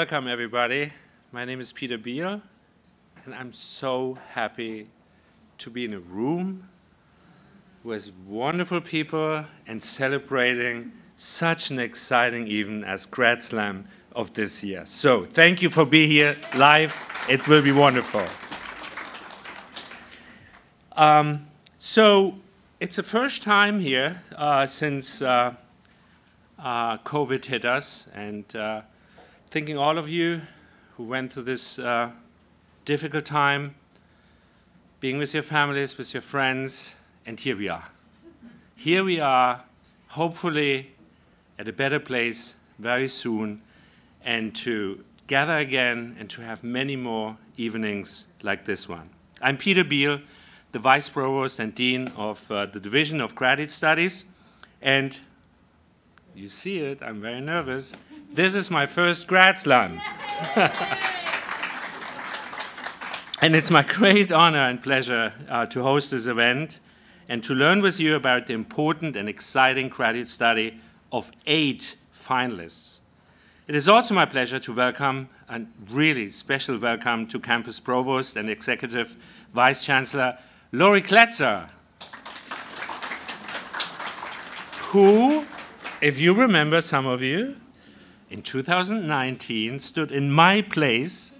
Welcome, everybody. My name is Peter Biehl, and I'm so happy to be in a room with wonderful people and celebrating such an exciting event as Grad Slam of this year. So thank you for being here live. It will be wonderful. Um, so it's the first time here uh, since uh, uh, COVID hit us, and thanking all of you who went through this uh, difficult time, being with your families, with your friends, and here we are. Here we are, hopefully at a better place very soon, and to gather again and to have many more evenings like this one. I'm Peter Biehl, the Vice Provost and Dean of uh, the Division of Graduate Studies, and you see it, I'm very nervous. This is my first grad slam. and it's my great honor and pleasure uh, to host this event and to learn with you about the important and exciting graduate study of eight finalists. It is also my pleasure to welcome a really special welcome to Campus Provost and Executive Vice Chancellor Lori Kletzer, who, if you remember, some of you, in 2019 stood in my place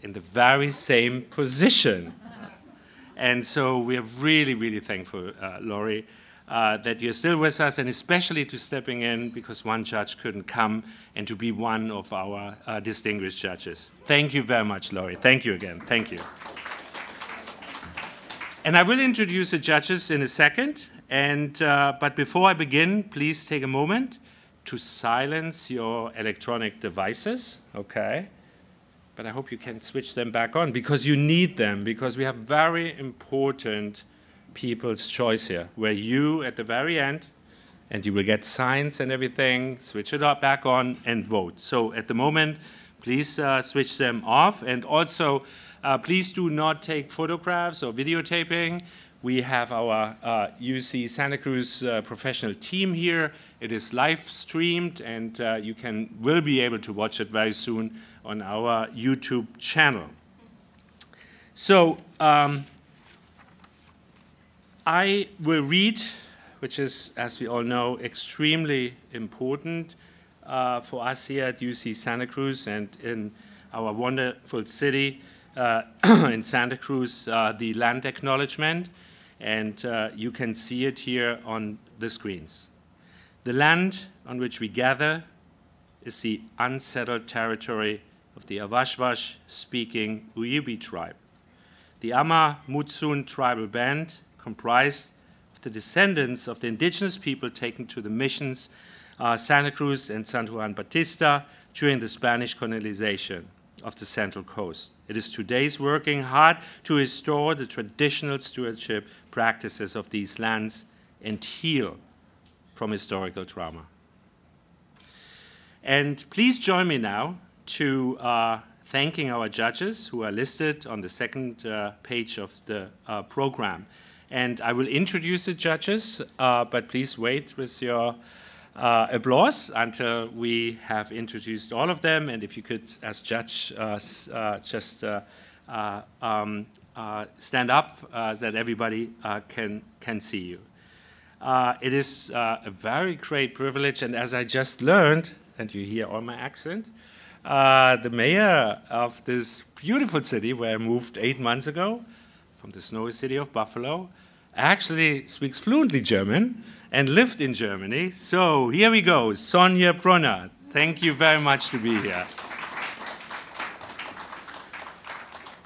in the very same position. And so we are really, really thankful, uh, Lori, uh, that you're still with us, and especially to stepping in because one judge couldn't come and to be one of our uh, distinguished judges. Thank you very much, Lori. Thank you again. Thank you. And I will introduce the judges in a second. And, uh, but before I begin, please take a moment to silence your electronic devices, okay? But I hope you can switch them back on because you need them, because we have very important people's choice here, where you, at the very end, and you will get signs and everything, switch it up back on and vote. So at the moment, please uh, switch them off. And also, uh, please do not take photographs or videotaping. We have our uh, UC Santa Cruz uh, professional team here. It is live streamed, and uh, you can will be able to watch it very soon on our YouTube channel. So um, I will read, which is, as we all know, extremely important uh, for us here at UC Santa Cruz and in our wonderful city uh, in Santa Cruz uh, the land acknowledgement, and uh, you can see it here on the screens. The land on which we gather is the unsettled territory of the Awaswas speaking Uypi tribe. The Amah Mutsun tribal band, comprised of the descendants of the indigenous people taken to the missions uh, Santa Cruz and San Juan Bautista during the Spanish colonization of the Central Coast. It is today's working hard to restore the traditional stewardship practices of these lands and heal from historical trauma. And please join me now to uh, thanking our judges who are listed on the second uh, page of the uh, program. And I will introduce the judges, uh, but please wait with your uh, applause until we have introduced all of them. And if you could, as judge, uh, just um, stand up so that everybody can, can see you. Uh, it is uh, a very great privilege, and as I just learned, and you hear all my accent, uh, the mayor of this beautiful city where I moved eight months ago from the snowy city of Buffalo actually speaks fluently German and lived in Germany. So here we go, Sonja Brunner. Thank you very much to be here.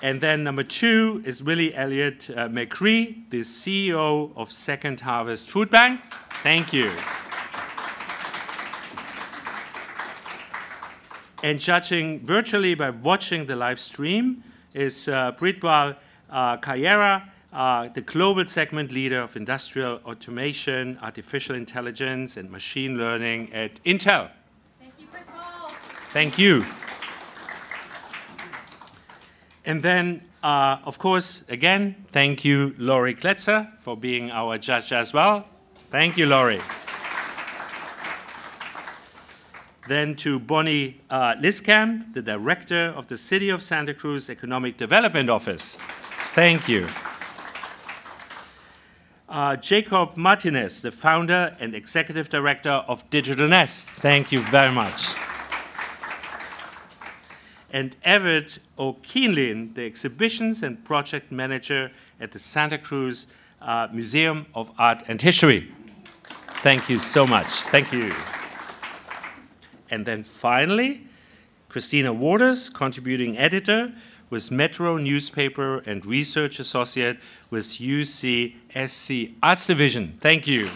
And then number two is Willy Elliott uh, McCrea, the CEO of Second Harvest Food Bank. Thank you. and judging virtually by watching the live stream is uh, Britwal uh, Carrera, uh, the global segment leader of industrial automation, artificial intelligence, and machine learning at Intel. Thank you, Paul. Thank you. And then, uh, of course, again, thank you, Lori Kletzer, for being our judge as well. Thank you, Lori. then to Bonnie uh, Lipscomb, the Director of the City of Santa Cruz Economic Development Office. Thank you. Uh, Jacob Martinez, the founder and executive director of Digital Nest. Thank you very much. And Everett O'Keenlin, the exhibitions and project manager at the Santa Cruz uh, Museum of Art and History. Thank you so much. Thank you. And then finally, Christina Waters, contributing editor with Metro newspaper and research associate with UCSC Arts Division. Thank you.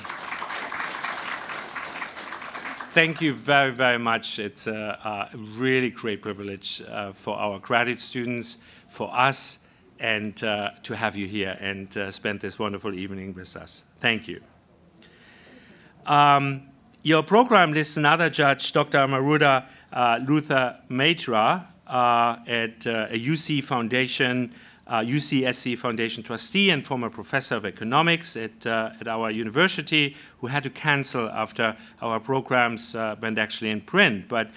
Thank you very, very much. It's a, a really great privilege uh, for our graduate students, for us, and uh, to have you here and uh, spend this wonderful evening with us. Thank you. Um, your program lists another judge, Dr. Maruda uh, Luther Maitra, uh, at uh, a UC Foundation, UCSC Foundation trustee and former professor of economics at, at our university, who had to cancel after our programs went actually in print. But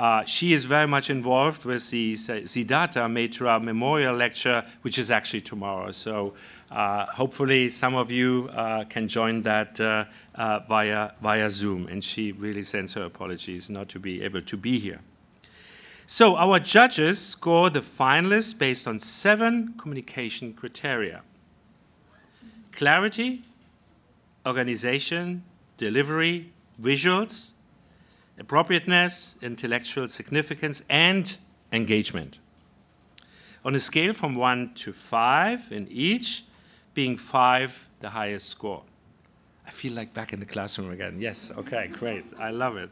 uh, she is very much involved with the Siddhartha Maitra Memorial Lecture, which is actually tomorrow. So uh, hopefully some of you uh, can join that via, via Zoom. And she really sends her apologies not to be able to be here. So our judges score the finalists based on seven communication criteria. Clarity, organization, delivery, visuals, appropriateness, intellectual significance, and engagement. On a scale from 1 to 5 in each, being 5 the highest score. I feel like back in the classroom again. Yes, okay, great. I love it.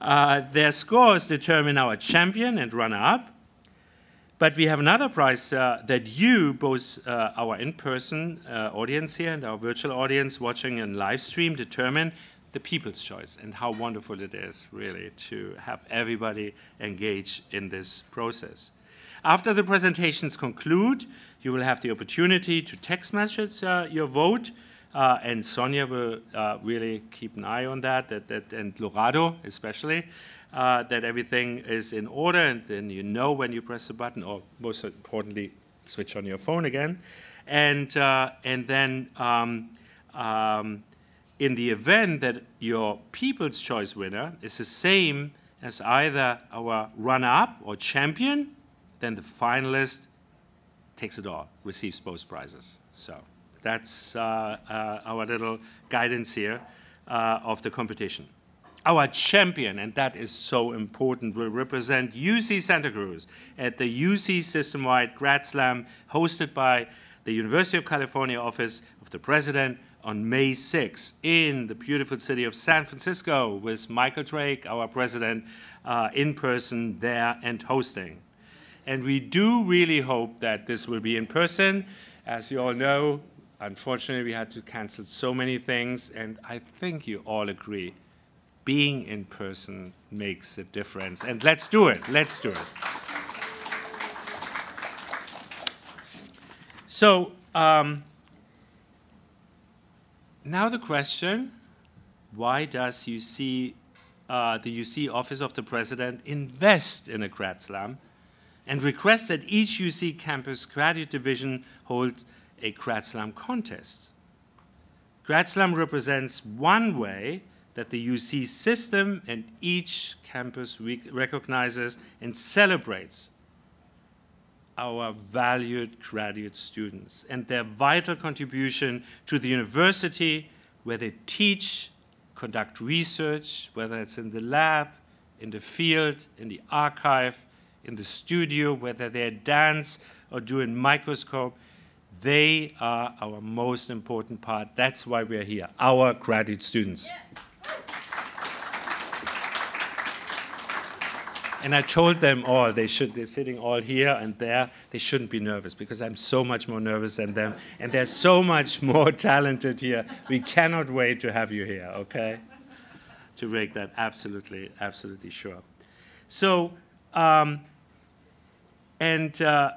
Uh, their scores determine our champion and runner-up. But we have another prize uh, that you, both uh, our in-person uh, audience here and our virtual audience watching in live stream, determine the people's choice and how wonderful it is, really, to have everybody engage in this process. After the presentations conclude, you will have the opportunity to text message uh, your vote uh, and Sonia will uh, really keep an eye on that, that, that and Lorado especially, uh, that everything is in order and then you know when you press the button, or most importantly, switch on your phone again. And, uh, and then um, um, in the event that your People's Choice winner is the same as either our runner-up or champion, then the finalist takes it all, receives both prizes. So. That's uh, uh, our little guidance here uh, of the competition. Our champion, and that is so important, will represent UC Santa Cruz at the UC System-Wide Grad Slam hosted by the University of California Office of the President on May 6 in the beautiful city of San Francisco with Michael Drake, our president, uh, in person there and hosting. And we do really hope that this will be in person. As you all know, Unfortunately, we had to cancel so many things, and I think you all agree being in person makes a difference. And let's do it. Let's do it. So, um, now the question why does UC, uh, the UC Office of the President invest in a grad slam and request that each UC campus graduate division hold a Grad Slam contest. Grad Slam represents one way that the UC system and each campus recognizes and celebrates our valued graduate students and their vital contribution to the university where they teach, conduct research, whether it's in the lab, in the field, in the archive, in the studio, whether they dance or do in microscope, they are our most important part. That's why we're here, our graduate students. And I told them all they should, they're sitting all here and there, they shouldn't be nervous because I'm so much more nervous than them. And they're so much more talented here. We cannot wait to have you here, okay? To make that absolutely, absolutely sure. So, um, and uh,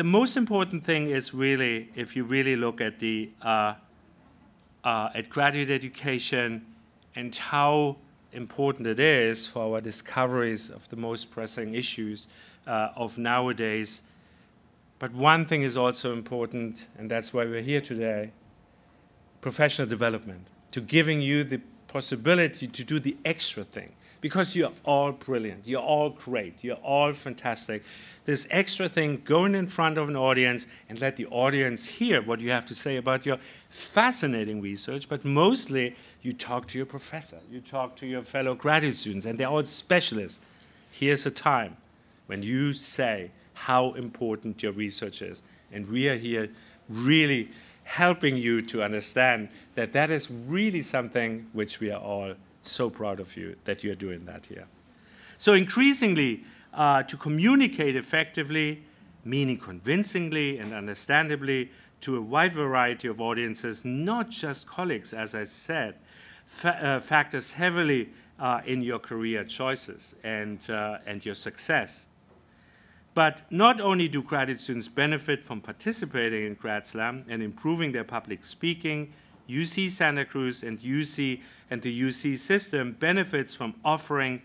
the most important thing is really, if you really look at the uh, uh, at graduate education and how important it is for our discoveries of the most pressing issues uh, of nowadays. But one thing is also important, and that's why we're here today professional development, to giving you the possibility to do the extra thing because you're all brilliant, you're all great, you're all fantastic. This extra thing, going in front of an audience and let the audience hear what you have to say about your fascinating research, but mostly you talk to your professor, you talk to your fellow graduate students, and they're all specialists. Here's a time when you say how important your research is. And we are here really helping you to understand that that is really something which we are all so proud of you that you're doing that here. So increasingly, uh, to communicate effectively, meaning convincingly and understandably to a wide variety of audiences, not just colleagues, as I said, fa uh, factors heavily uh, in your career choices and, uh, and your success. But not only do graduate students benefit from participating in Grad Slam and improving their public speaking, UC Santa Cruz and UC and the UC system benefits from offering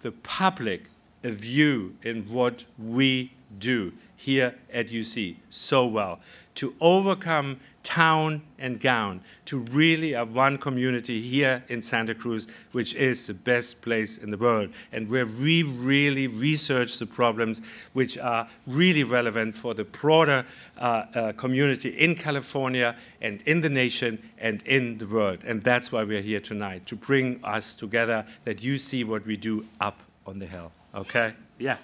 the public a view in what we do here at UC so well to overcome town and gown to really have one community here in Santa Cruz, which is the best place in the world, and where we really research the problems which are really relevant for the broader uh, uh, community in California and in the nation and in the world. And that's why we're here tonight, to bring us together, that you see what we do up on the hill. Okay? Yeah.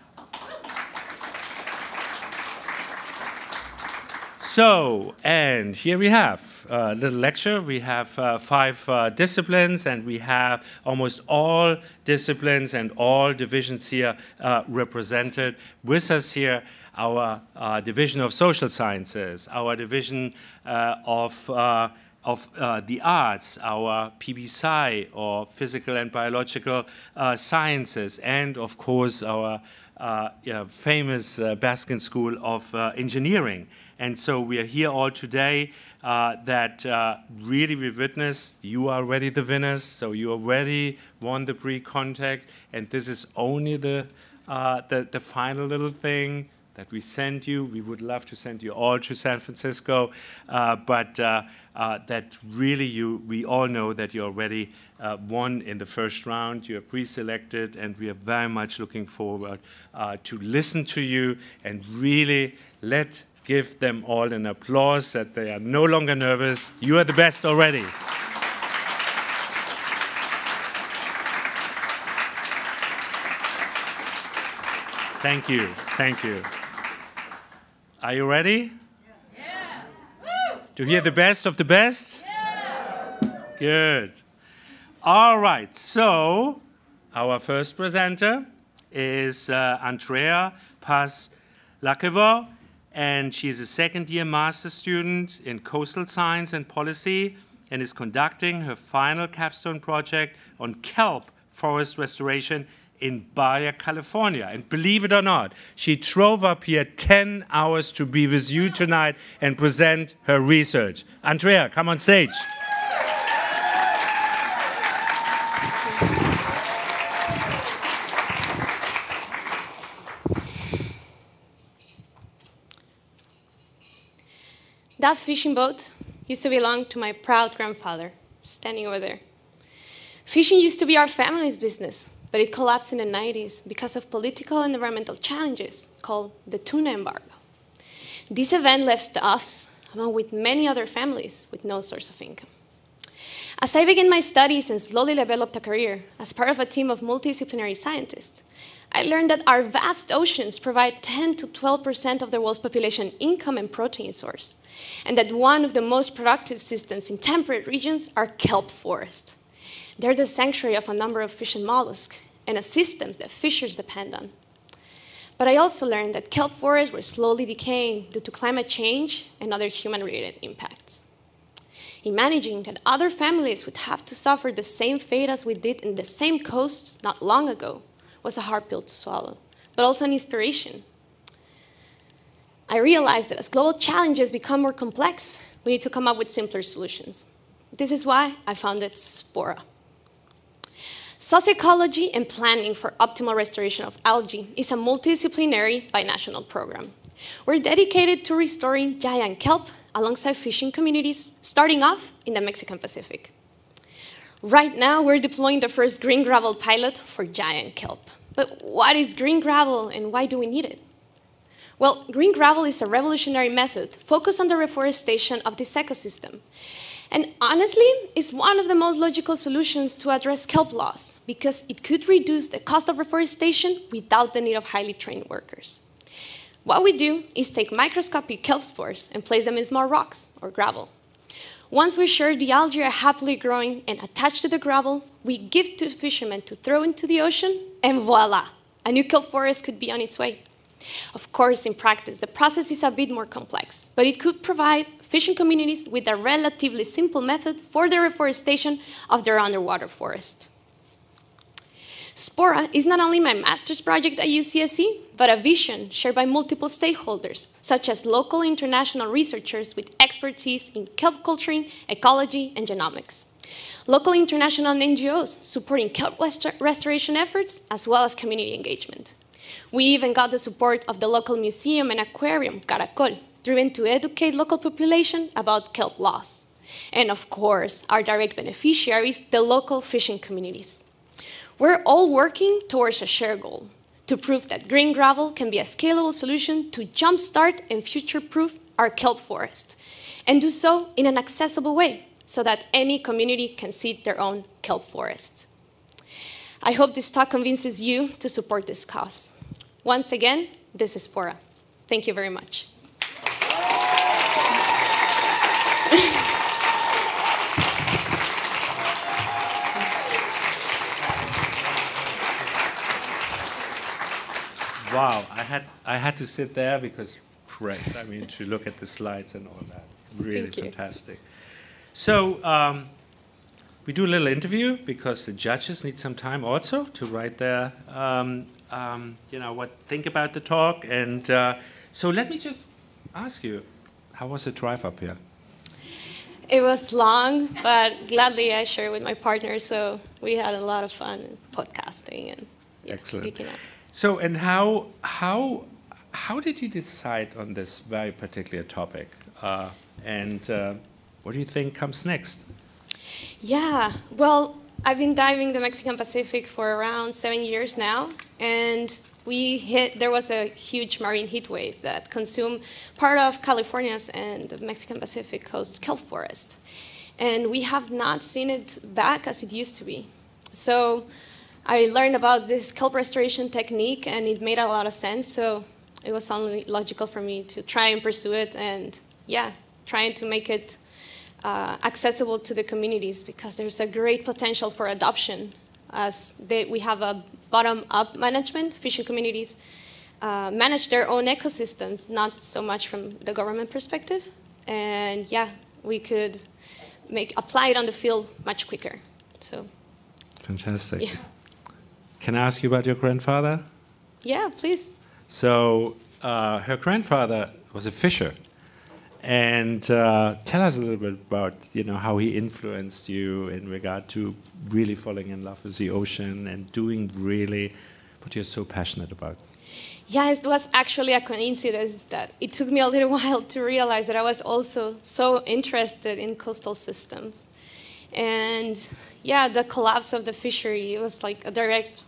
So, and here we have a little lecture. We have uh, five uh, disciplines, and we have almost all disciplines and all divisions here uh, represented. With us here, our uh, division of social sciences, our division uh, of uh, of uh, the arts, our PB Sci or physical and biological uh, sciences, and of course our uh, famous Baskin School of Engineering. And so we are here all today uh, that uh, really we witnessed you are already the winners, so you already won the pre-contact, and this is only the, uh, the, the final little thing that we send you. We would love to send you all to San Francisco, uh, but uh, uh, that really you, we all know that you already uh, won in the first round. You are pre-selected, and we are very much looking forward uh, to listen to you and really let give them all an applause that they are no longer nervous. You are the best already. Thank you. Thank you. Are you ready? Yeah. To hear the best of the best? Yeah. Good. All right. So, our first presenter is uh, Andrea Paz Lacavex and she's a second year master student in coastal science and policy and is conducting her final capstone project on kelp forest restoration in Baja, California. And believe it or not, she drove up here 10 hours to be with you tonight and present her research. Andrea, come on stage. That fishing boat used to belong to my proud grandfather, standing over there. Fishing used to be our family's business, but it collapsed in the 90s because of political and environmental challenges called the tuna embargo. This event left us, along with many other families, with no source of income. As I began my studies and slowly developed a career as part of a team of multidisciplinary scientists, I learned that our vast oceans provide 10 to 12% of the world's population income and protein source and that one of the most productive systems in temperate regions are kelp forests. They're the sanctuary of a number of fish and mollusks, and a systems that fishers depend on. But I also learned that kelp forests were slowly decaying due to climate change and other human-related impacts. Imagining that other families would have to suffer the same fate as we did in the same coasts not long ago was a hard pill to swallow, but also an inspiration I realized that as global challenges become more complex, we need to come up with simpler solutions. This is why I founded Spora. Socioecology and planning for optimal restoration of algae is a multidisciplinary binational program. We're dedicated to restoring giant kelp alongside fishing communities, starting off in the Mexican Pacific. Right now, we're deploying the first green gravel pilot for giant kelp. But what is green gravel and why do we need it? Well, green gravel is a revolutionary method focused on the reforestation of this ecosystem. And honestly, it's one of the most logical solutions to address kelp loss because it could reduce the cost of reforestation without the need of highly trained workers. What we do is take microscopic kelp spores and place them in small rocks or gravel. Once we're sure the algae are happily growing and attached to the gravel, we give to fishermen to throw into the ocean, and voila, a new kelp forest could be on its way. Of course, in practice, the process is a bit more complex, but it could provide fishing communities with a relatively simple method for the reforestation of their underwater forest. Spora is not only my master's project at UCSC, but a vision shared by multiple stakeholders, such as local international researchers with expertise in kelp culturing, ecology, and genomics. Local international NGOs supporting kelp restoration efforts, as well as community engagement. We even got the support of the local museum and aquarium, Caracol, driven to educate local population about kelp loss. And of course, our direct beneficiaries, the local fishing communities. We're all working towards a shared goal to prove that green gravel can be a scalable solution to jumpstart and future-proof our kelp forest, and do so in an accessible way so that any community can seed their own kelp forest. I hope this talk convinces you to support this cause. Once again, this is Spora. Thank you very much. Wow, I had I had to sit there because great. I mean, to look at the slides and all that, really fantastic. So um, we do a little interview because the judges need some time also to write their, um, um, you know, what think about the talk. And uh, so let me just ask you, how was the drive up here? It was long, but gladly I shared with my partner. So we had a lot of fun podcasting and yeah, excellent. So, and how how how did you decide on this very particular topic? Uh, and uh, what do you think comes next? Yeah, well, I've been diving the Mexican Pacific for around seven years now, and we hit. There was a huge marine heat wave that consumed part of California's and the Mexican Pacific coast kelp forest, and we have not seen it back as it used to be. So I learned about this kelp restoration technique and it made a lot of sense. So it was only logical for me to try and pursue it and yeah, trying to make it uh, accessible to the communities because there's a great potential for adoption as they, we have a bottom-up management, fishing communities uh, manage their own ecosystems, not so much from the government perspective. And yeah, we could make apply it on the field much quicker. So. Fantastic. Yeah. Can I ask you about your grandfather? Yeah, please. So uh, her grandfather was a fisher, and uh, tell us a little bit about you know how he influenced you in regard to really falling in love with the ocean and doing really what you're so passionate about. Yeah, it was actually a coincidence that it took me a little while to realize that I was also so interested in coastal systems. And yeah, the collapse of the fishery, was like a direct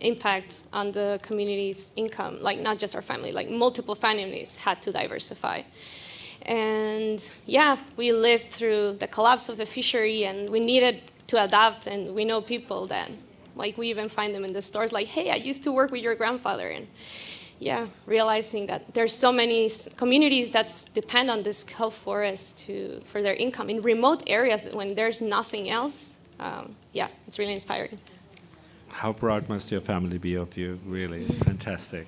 impact on the community's income, like not just our family, like multiple families had to diversify. And yeah, we lived through the collapse of the fishery and we needed to adapt and we know people then. like we even find them in the stores like, hey, I used to work with your grandfather and yeah, realizing that there's so many communities that depend on this kelp forest to, for their income in remote areas when there's nothing else. Um, yeah, it's really inspiring how proud must your family be of you? Really fantastic.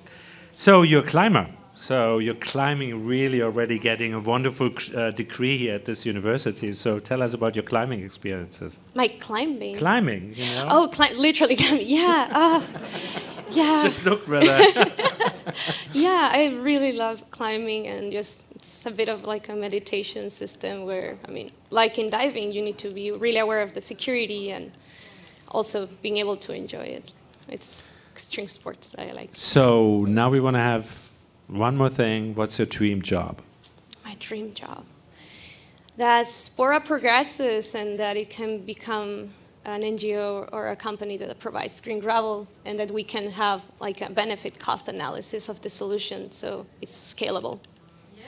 So you're a climber. So you're climbing, really already getting a wonderful uh, degree here at this university. So tell us about your climbing experiences. My climbing. Climbing, you know. Oh, cli literally climbing. Yeah. Uh, yeah. Just look, brother. yeah, I really love climbing, and just it's a bit of like a meditation system where I mean, like in diving, you need to be really aware of the security and also being able to enjoy it. It's extreme sports that I like. So now we want to have one more thing. What's your dream job? My dream job. That Spora progresses and that it can become an NGO or a company that provides green gravel and that we can have like a benefit cost analysis of the solution so it's scalable. Yeah.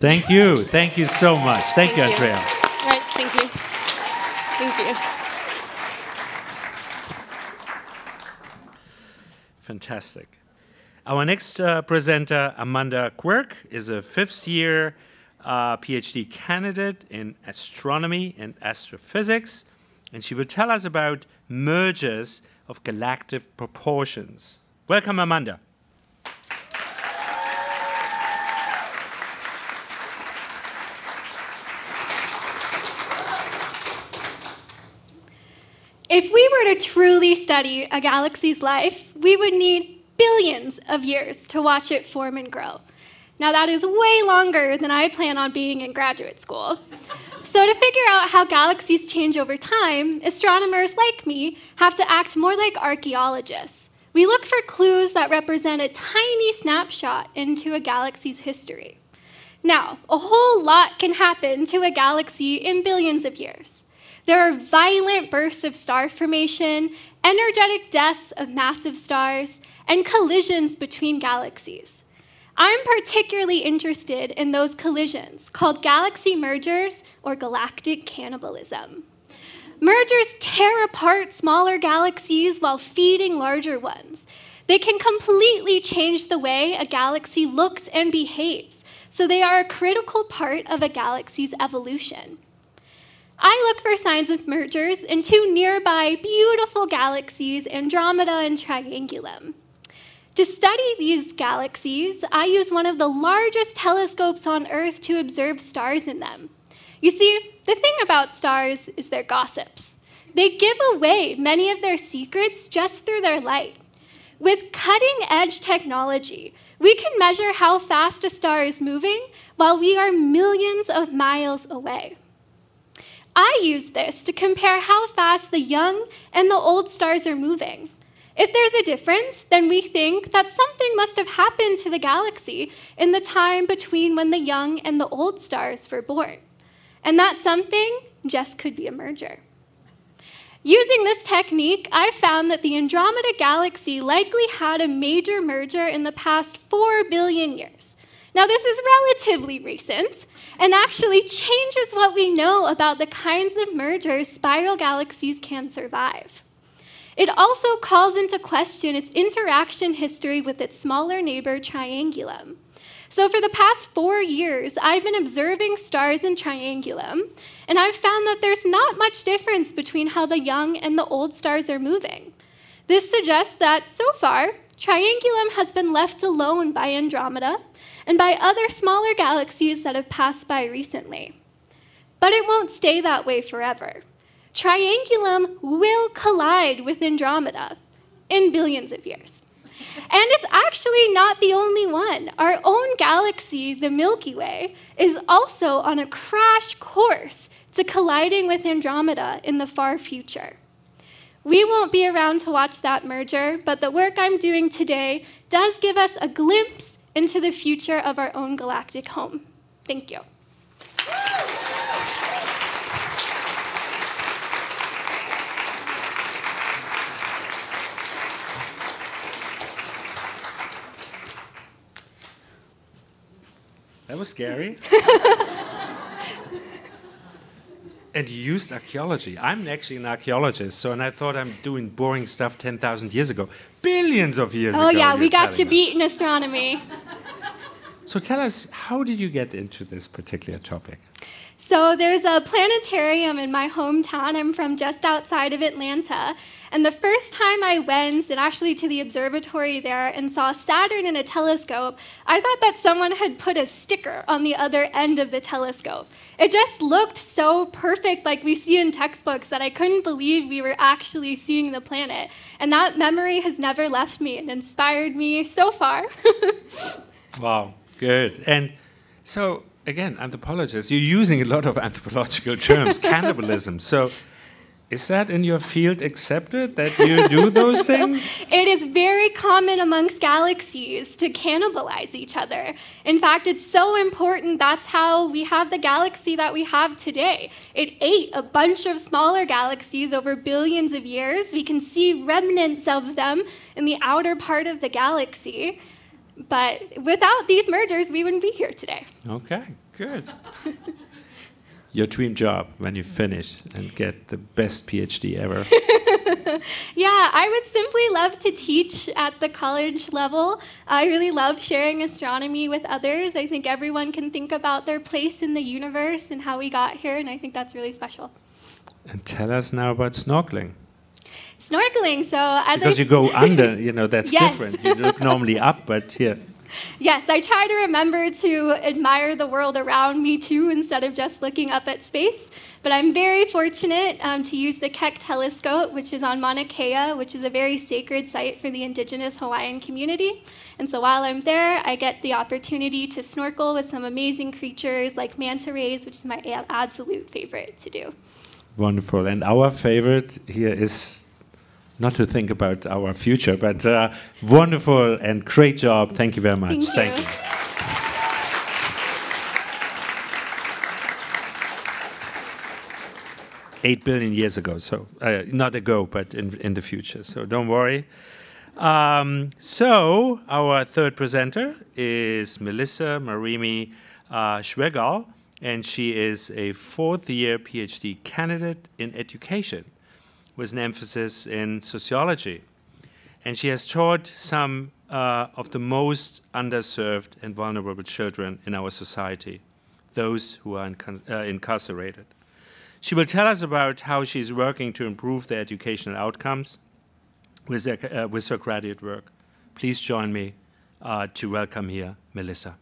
Thank you. Thank you so much. Thank, thank you, Andrea. Right, thank you. Thank you. Fantastic. Our next uh, presenter, Amanda Quirk, is a fifth year uh, PhD candidate in astronomy and astrophysics and she will tell us about mergers of galactic proportions. Welcome, Amanda. Were to truly study a galaxy's life, we would need billions of years to watch it form and grow. Now, that is way longer than I plan on being in graduate school. So, to figure out how galaxies change over time, astronomers like me have to act more like archaeologists. We look for clues that represent a tiny snapshot into a galaxy's history. Now, a whole lot can happen to a galaxy in billions of years. There are violent bursts of star formation, energetic deaths of massive stars, and collisions between galaxies. I'm particularly interested in those collisions called galaxy mergers or galactic cannibalism. Mergers tear apart smaller galaxies while feeding larger ones. They can completely change the way a galaxy looks and behaves, so they are a critical part of a galaxy's evolution. I look for signs of mergers in two nearby beautiful galaxies, Andromeda and Triangulum. To study these galaxies, I use one of the largest telescopes on Earth to observe stars in them. You see, the thing about stars is they're gossips. They give away many of their secrets just through their light. With cutting edge technology, we can measure how fast a star is moving while we are millions of miles away. I use this to compare how fast the young and the old stars are moving. If there's a difference, then we think that something must have happened to the galaxy in the time between when the young and the old stars were born. And that something just could be a merger. Using this technique, I found that the Andromeda galaxy likely had a major merger in the past 4 billion years. Now, this is relatively recent and actually changes what we know about the kinds of mergers spiral galaxies can survive. It also calls into question its interaction history with its smaller neighbor, Triangulum. So, for the past four years, I've been observing stars in Triangulum, and I've found that there's not much difference between how the young and the old stars are moving. This suggests that, so far, Triangulum has been left alone by Andromeda and by other smaller galaxies that have passed by recently. But it won't stay that way forever. Triangulum will collide with Andromeda in billions of years. And it's actually not the only one. Our own galaxy, the Milky Way, is also on a crash course to colliding with Andromeda in the far future. We won't be around to watch that merger, but the work I'm doing today does give us a glimpse into the future of our own galactic home. Thank you. That was scary. and you used archaeology. I'm actually an archaeologist, so and I thought I'm doing boring stuff 10,000 years ago. Billions of years oh, ago. Oh, yeah, we got you beat in astronomy. So tell us, how did you get into this particular topic? So there's a planetarium in my hometown. I'm from just outside of Atlanta. And the first time I went, and actually to the observatory there, and saw Saturn in a telescope, I thought that someone had put a sticker on the other end of the telescope. It just looked so perfect, like we see in textbooks, that I couldn't believe we were actually seeing the planet. And that memory has never left me and inspired me so far. wow, good. And so, again, anthropologists, you're using a lot of anthropological terms, cannibalism. So, Is that in your field accepted that you do those things? It is very common amongst galaxies to cannibalize each other. In fact, it's so important that's how we have the galaxy that we have today. It ate a bunch of smaller galaxies over billions of years. We can see remnants of them in the outer part of the galaxy. But without these mergers, we wouldn't be here today. Okay, good. your dream job when you finish and get the best PhD ever? yeah, I would simply love to teach at the college level. I really love sharing astronomy with others. I think everyone can think about their place in the universe and how we got here, and I think that's really special. And tell us now about snorkeling. Snorkeling, so as because I you go under, you know that's yes. different. You look normally up, but here. Yes, I try to remember to admire the world around me too instead of just looking up at space. But I'm very fortunate um, to use the Keck telescope, which is on Mauna Kea, which is a very sacred site for the indigenous Hawaiian community. And so while I'm there, I get the opportunity to snorkel with some amazing creatures like manta rays, which is my absolute favorite to do. Wonderful. And our favorite here is not to think about our future, but uh, wonderful and great job. Thank you very much. Thank you. Thank you. Eight billion years ago, so uh, not ago, but in, in the future. So don't worry. Um, so our third presenter is Melissa Marini uh, Švigelj, and she is a fourth year PhD candidate in education with an emphasis in sociology. And she has taught some uh, of the most underserved and vulnerable children in our society, those who are uh, incarcerated. She will tell us about how she is working to improve their educational outcomes with, uh, with her graduate work. Please join me uh, to welcome here Melissa.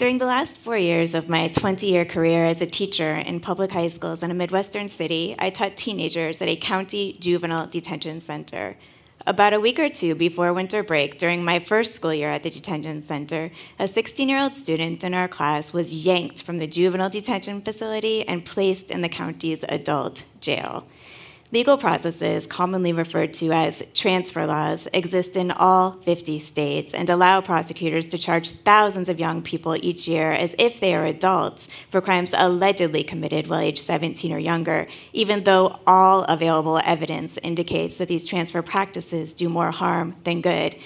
During the last four years of my 20 year career as a teacher in public high schools in a Midwestern city, I taught teenagers at a county juvenile detention center. About a week or two before winter break, during my first school year at the detention center, a 16 year old student in our class was yanked from the juvenile detention facility and placed in the county's adult jail. Legal processes, commonly referred to as transfer laws, exist in all 50 states and allow prosecutors to charge thousands of young people each year as if they are adults for crimes allegedly committed while age 17 or younger, even though all available evidence indicates that these transfer practices do more harm than good.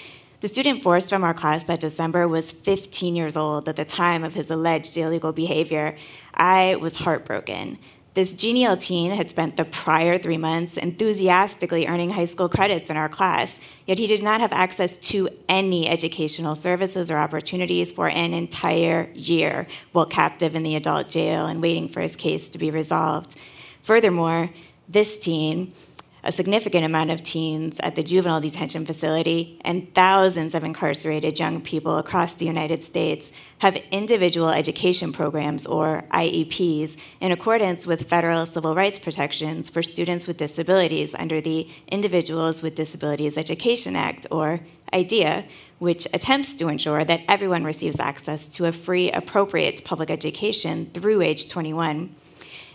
The student forced from our class that December was 15 years old at the time of his alleged illegal behavior. I was heartbroken. This genial teen had spent the prior three months enthusiastically earning high school credits in our class, yet he did not have access to any educational services or opportunities for an entire year while captive in the adult jail and waiting for his case to be resolved. Furthermore, this teen a significant amount of teens at the juvenile detention facility, and thousands of incarcerated young people across the United States have individual education programs, or IEPs, in accordance with federal civil rights protections for students with disabilities under the Individuals with Disabilities Education Act, or IDEA, which attempts to ensure that everyone receives access to a free, appropriate public education through age 21.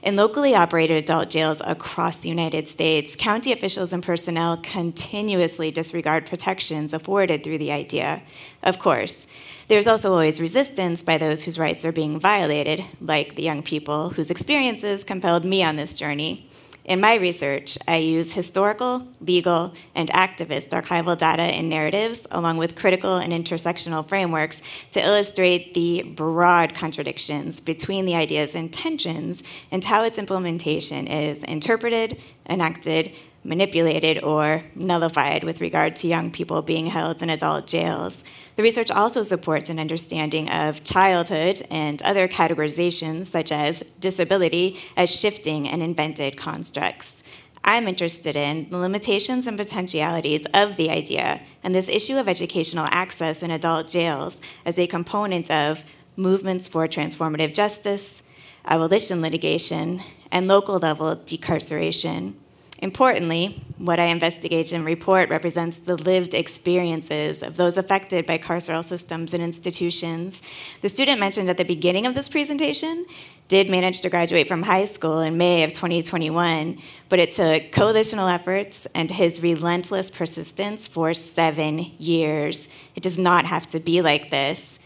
In locally operated adult jails across the United States, county officials and personnel continuously disregard protections afforded through the IDEA. Of course, there's also always resistance by those whose rights are being violated, like the young people whose experiences compelled me on this journey. In my research, I use historical, legal, and activist archival data and narratives, along with critical and intersectional frameworks, to illustrate the broad contradictions between the IDEA's intentions and how its implementation is interpreted, enacted, manipulated, or nullified with regard to young people being held in adult jails. The research also supports an understanding of childhood and other categorizations, such as disability, as shifting and invented constructs. I'm interested in the limitations and potentialities of the IDEA and this issue of educational access in adult jails as a component of movements for transformative justice, abolition litigation, and local level decarceration. Importantly, what I investigate and report represents the lived experiences of those affected by carceral systems and institutions. The student mentioned at the beginning of this presentation did manage to graduate from high school in May of 2021, but it took coalitional efforts and his relentless persistence for seven years. It does not have to be like this.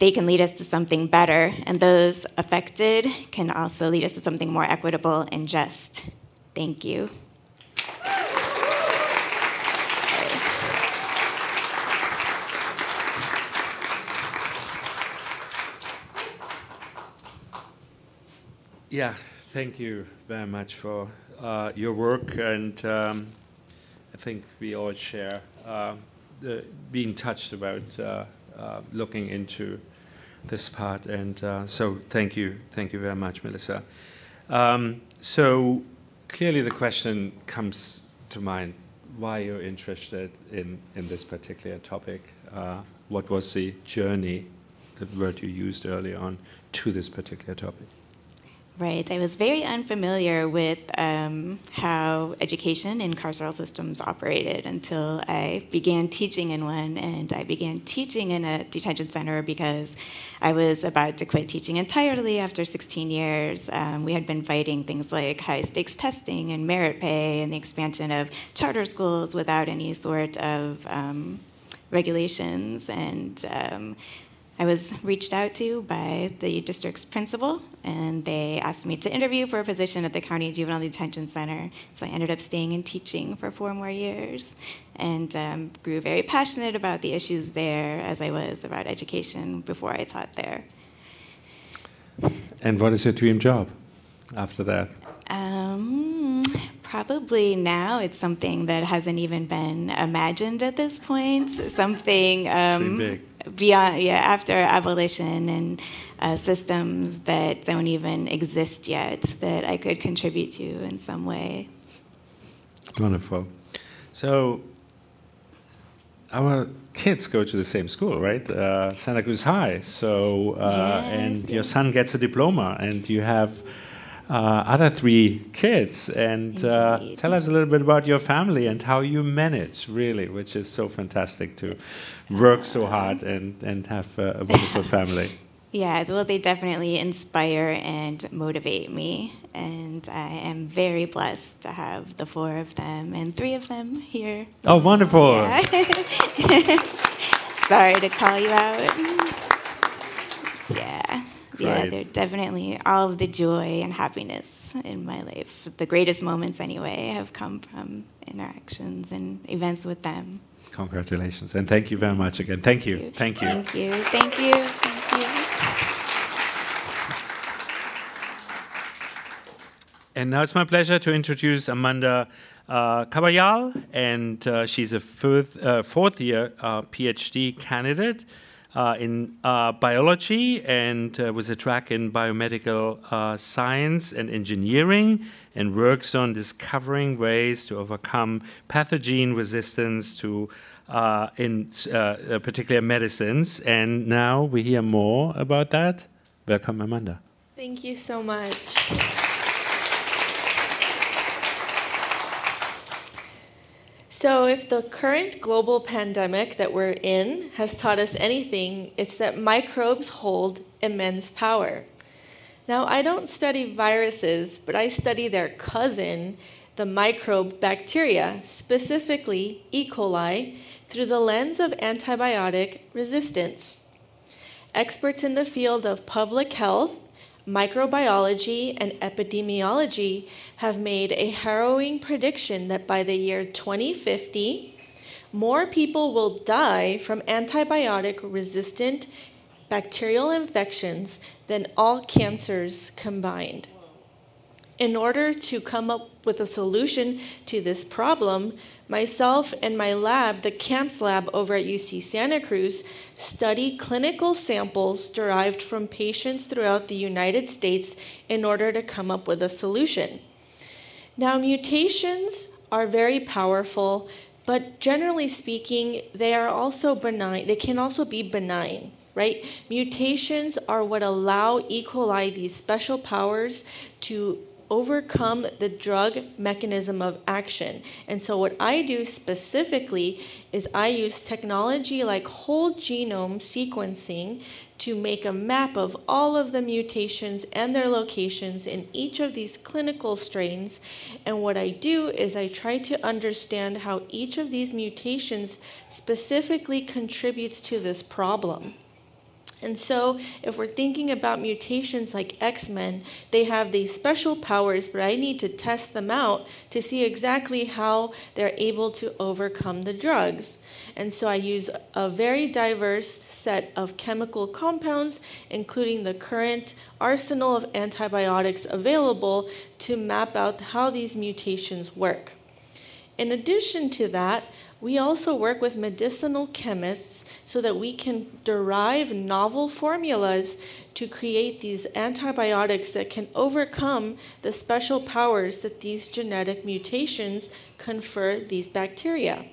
They can lead us to something better, and those affected can also lead us to something more equitable and just. Thank you. Yeah, thank you very much for uh, your work, and um, I think we all share uh, the, being touched about uh, uh looking into this part, and uh, so thank you, thank you very much, Melissa. Um, so clearly, the question comes to mind: Why you're interested in in this particular topic? Uh, what was the journey, the word you used earlier on, to this particular topic? Right. I was very unfamiliar with um, how education in carceral systems operated until I began teaching in one, and I began teaching in a detention center because I was about to quit teaching entirely after 16 years. Um, we had been fighting things like high stakes testing and merit pay and the expansion of charter schools without any sort of um, regulations and um, I was reached out to by the district's principal, and they asked me to interview for a position at the County Juvenile Detention Center. So I ended up staying and teaching for four more years and um, grew very passionate about the issues there as I was about education before I taught there. And what is your dream job after that? Um, probably now it's something that hasn't even been imagined at this point. Something um, beyond, yeah, after abolition and uh, systems that don't even exist yet that I could contribute to in some way. Wonderful. So, our kids go to the same school, right? Uh, Santa Cruz High. So, uh, yes, and yes. your son gets a diploma, and you have other three kids. And uh, tell us a little bit about your family and how you manage, really, which is so fantastic to work so hard and, and have a, a wonderful family. Yeah, well, they definitely inspire and motivate me. And I am very blessed to have the four of them and three of them here. Oh, wonderful. Yeah. Sorry to call you out. Yeah yeah, they're definitely all of the joy and happiness in my life. The greatest moments, anyway, have come from interactions and events with them. Congratulations, and thank you very much again. Thank you. Thank you. Thank you. Thank you. Thank you. And now it's my pleasure to introduce Amanda uh, Carbajal, and uh, she's a fourth, uh, fourth year uh, PhD candidate uh, in uh, biology and uh, with a track in biomedical uh, science and engineering and works on discovering ways to overcome pathogen resistance to uh, in uh, particular medicines. And now we hear more about that. Welcome, Amanda. Thank you so much. So, if the current global pandemic that we're in has taught us anything, it's that microbes hold immense power. Now, I don't study viruses, but I study their cousin, the microbe bacteria, specifically E. coli, through the lens of antibiotic resistance. Experts in the field of public health microbiology and epidemiology have made a harrowing prediction that by the year 2050, more people will die from antibiotic resistant bacterial infections than all cancers combined. In order to come up with a solution to this problem, myself and my lab, the CAMPS lab over at UC Santa Cruz, study clinical samples derived from patients throughout the United States in order to come up with a solution. Now, mutations are very powerful, but generally speaking, they are also benign. They can also be benign right? Mutations are what allow E. coli these special powers to overcome the drug mechanism of action. And so, what I do specifically is I use technology like whole genome sequencing to make a map of all of the mutations and their locations in each of these clinical strains. And what I do is I try to understand how each of these mutations specifically contributes to this problem. And so, if we're thinking about mutations like X Men, they have these special powers, but I need to test them out to see exactly how they're able to overcome the drugs. And so, I use a very diverse set of chemical compounds, including the current arsenal of antibiotics available, to map out how these mutations work. In addition to that, we also work with medicinal chemists so that we can derive novel formulas to create these antibiotics that can overcome the special powers that these genetic mutations confer these bacteria.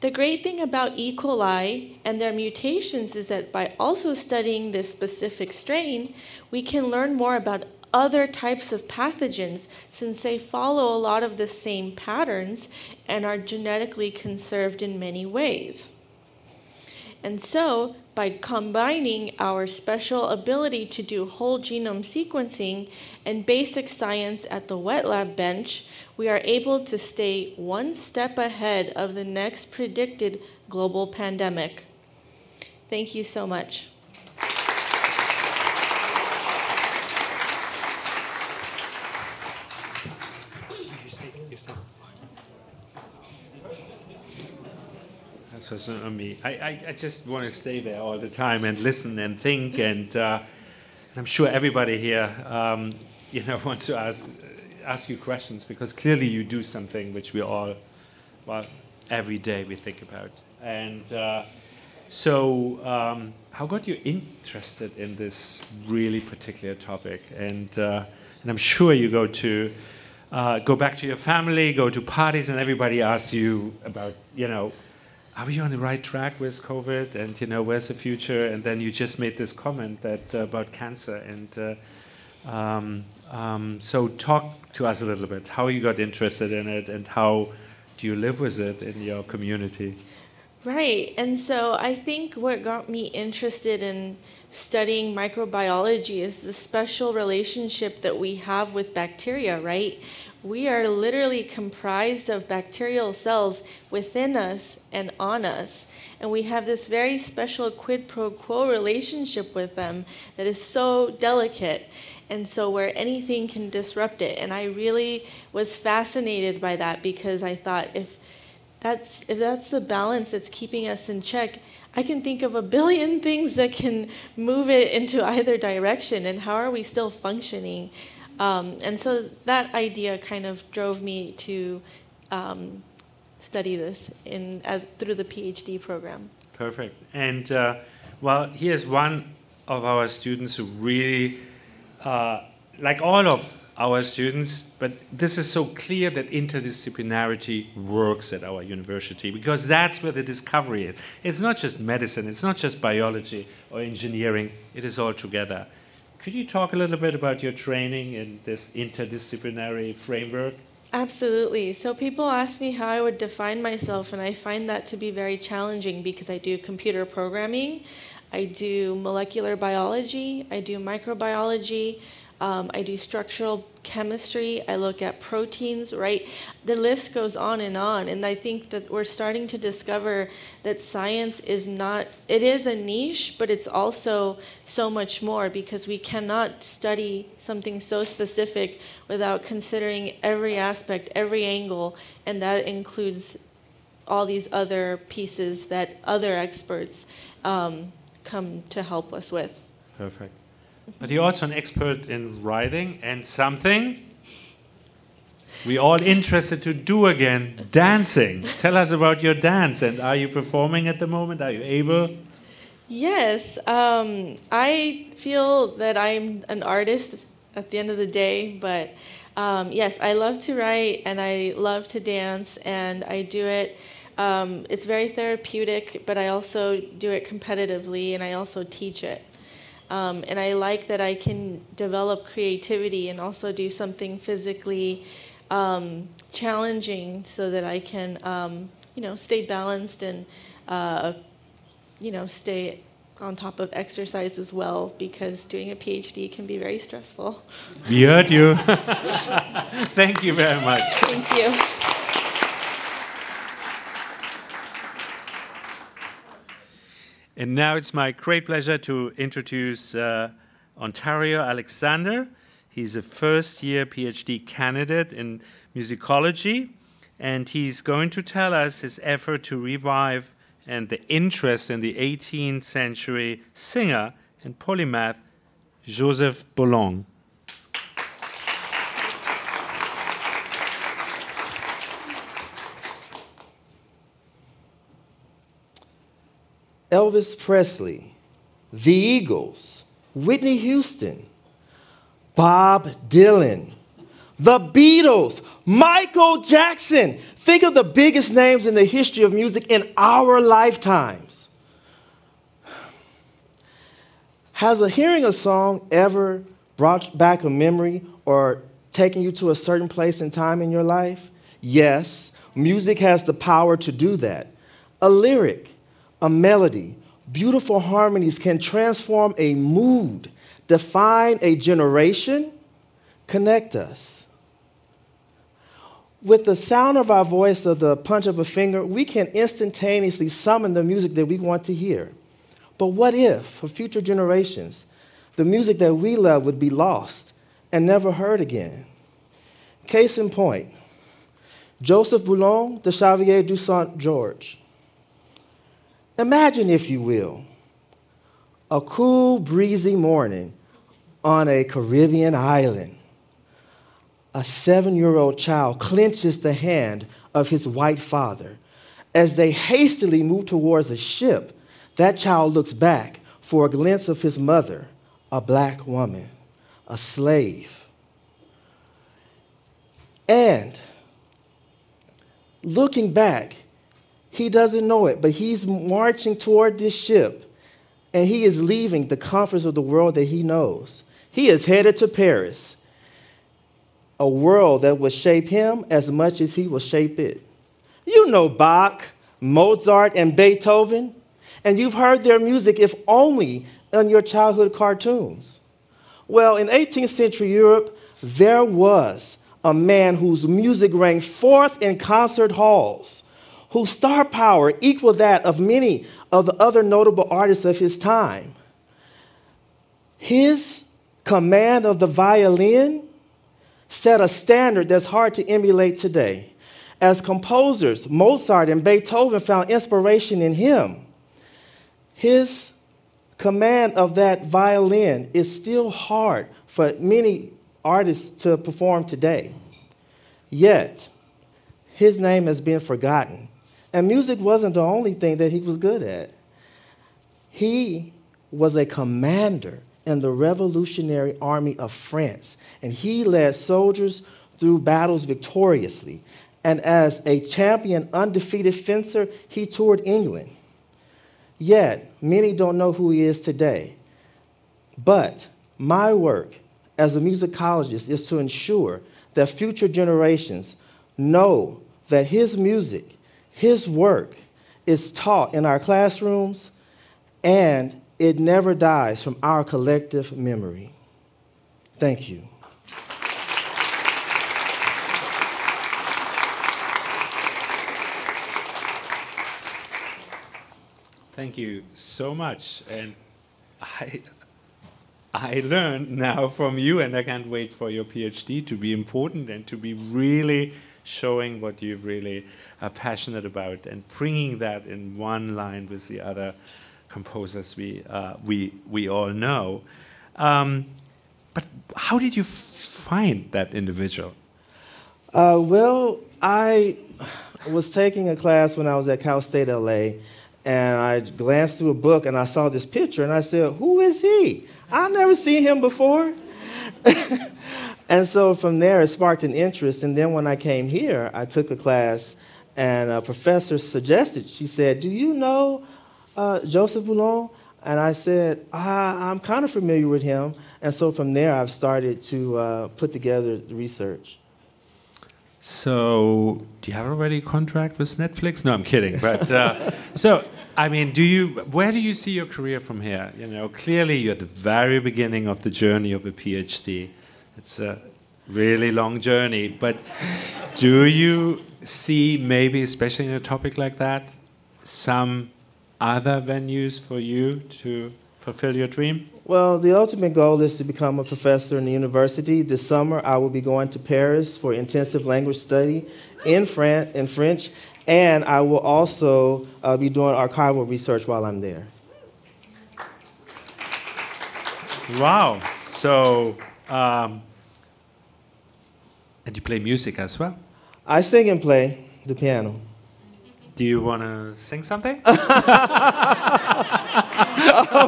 The great thing about E. coli and their mutations is that by also studying this specific strain, we can learn more about other types of pathogens since they follow a lot of the same patterns and are genetically conserved in many ways. And so, by combining our special ability to do whole genome sequencing and basic science at the wet lab bench, we are able to stay one step ahead of the next predicted global pandemic. Thank you so much. That's what's not on me. I, I, I, just want to stay there all the time and listen and think, and, uh, and I'm sure everybody here, um, you know, wants to ask ask you questions because clearly you do something which we all, well, every day we think about. And uh, so, um, how got you interested in this really particular topic? And uh, and I'm sure you go to uh, go back to your family, go to parties, and everybody asks you about, you know, are we on the right track with COVID? And you know, where's the future? And then you just made this comment that uh, about cancer. And uh, um, um, so, talk to us a little bit how you got interested in it, and how do you live with it in your community? Right. And so I think what got me interested in studying microbiology is the special relationship that we have with bacteria, right? We are literally comprised of bacterial cells within us and on us. And we have this very special quid pro quo relationship with them that is so delicate. And so, where anything can disrupt it. And I really was fascinated by that because I thought if that's if that's the balance that's keeping us in check i can think of a billion things that can move it into either direction and how are we still functioning um, and so that idea kind of drove me to um, study this in as through the phd program perfect and uh, well here's one of our students who really uh, like all of our students, but this is so clear that interdisciplinarity works at our university because that's where the discovery is. It's not just medicine, it's not just biology or engineering, it is all together. Could you talk a little bit about your training in this interdisciplinary framework? Absolutely. So people ask me how I would define myself, and I find that to be very challenging because I do computer programming, I do molecular biology, I do microbiology, um, I do structural chemistry. I look at proteins, right? The list goes on and on. And I think that we're starting to discover that science is not, it is a niche, but it's also so much more because we cannot study something so specific without considering every aspect, every angle, and that includes all these other pieces that other experts um, come to help us with. Perfect. But you're also an expert in writing and something we all interested to do again dancing. Tell us about your dance and are you performing at the moment? Are you able? Yes, um, I feel that I'm an artist at the end of the day, but um, yes, I love to write and I love to dance, and I do it. Um, it's very therapeutic, but I also do it competitively and I also teach it. Um, and I like that I can develop creativity and also do something physically um, challenging so that I can, um, you know, stay balanced and, uh, you know, stay on top of exercise as well because doing a PhD can be very stressful. We heard you. Thank you very much. Thank you. And now it's my great pleasure to introduce uh, Ontario Alexander. He's a first year PhD candidate in musicology, and he's going to tell us his effort to revive and the interest in the 18th century singer and polymath Joseph Boulogne. Elvis Presley, the Eagles, Whitney Houston, Bob Dylan, the Beatles, Michael Jackson. Think of the biggest names in the history of music in our lifetimes. Has a hearing a song ever brought back a memory or taken you to a certain place and time in your life? Yes, music has the power to do that. A lyric, a melody, beautiful harmonies can transform a mood, define a generation, connect us. With the sound of our voice or the punch of a finger, we can instantaneously summon the music that we want to hear. But what if, for future generations, the music that we love would be lost and never heard again? Case in point, Joseph Boulogne de Chevalier du Saint George. Imagine, if you will, a cool, breezy morning on a Caribbean island. A seven year old child clenches the hand of his white father. As they hastily move towards a ship, that child looks back for a glimpse of his mother, a black woman, a slave. And looking back, he doesn't know it, but he's marching toward this ship and he is leaving the comforts of the world that he knows. He is headed to Paris, a world that will shape him as much as he will shape it. You know Bach, Mozart, and Beethoven, and you've heard their music, if only in your childhood cartoons. Well, in 18th century Europe, there was a man whose music rang forth in concert halls whose star power equaled that of many of the other notable artists of his time. His command of the violin set a standard that's hard to emulate today. As composers, Mozart and Beethoven found inspiration in him. His command of that violin is still hard for many artists to perform today. Yet, his name has been forgotten. And music wasn't the only thing that he was good at. He was a commander in the Revolutionary Army of France, and he led soldiers through battles victoriously. And as a champion, undefeated fencer, he toured England. Yet, many don't know who he is today. But my work as a musicologist is to ensure that future generations know that his music his work is taught in our classrooms and it never dies from our collective memory. Thank you. Thank you so much. And I, I learned now from you, and I can't wait for your PhD to be important and to be really showing what you really are passionate about and bringing that in one line with the other composers we, uh, we, we all know. Um, but how did you find that individual? Uh, well, I was taking a class when I was at Cal State LA, and I glanced through a book and I saw this picture, and I said, Who is he? I've never seen him before. And so from there, it sparked an interest. And then when I came here, I took a class, and a professor suggested, she said, Do you know uh, Joseph Boulogne? And I said, ah, I'm kind of familiar with him. And so from there, I've started to uh, put together the research. So, do you have already a contract with Netflix? No, I'm kidding. But uh, so, I mean, do you? Where do you see your career from here? You know, clearly you're at the very beginning of the journey of a PhD. It's a really long journey. But do you see maybe, especially in a topic like that, some other venues for you to fulfill your dream? Well, the ultimate goal is to become a professor in the university. This summer, I will be going to Paris for intensive language study in, Fran- in French, and I will also uh, be doing archival research while I'm there. Wow. So, um, and you play music as well? I sing and play the piano. Do you want to sing something? oh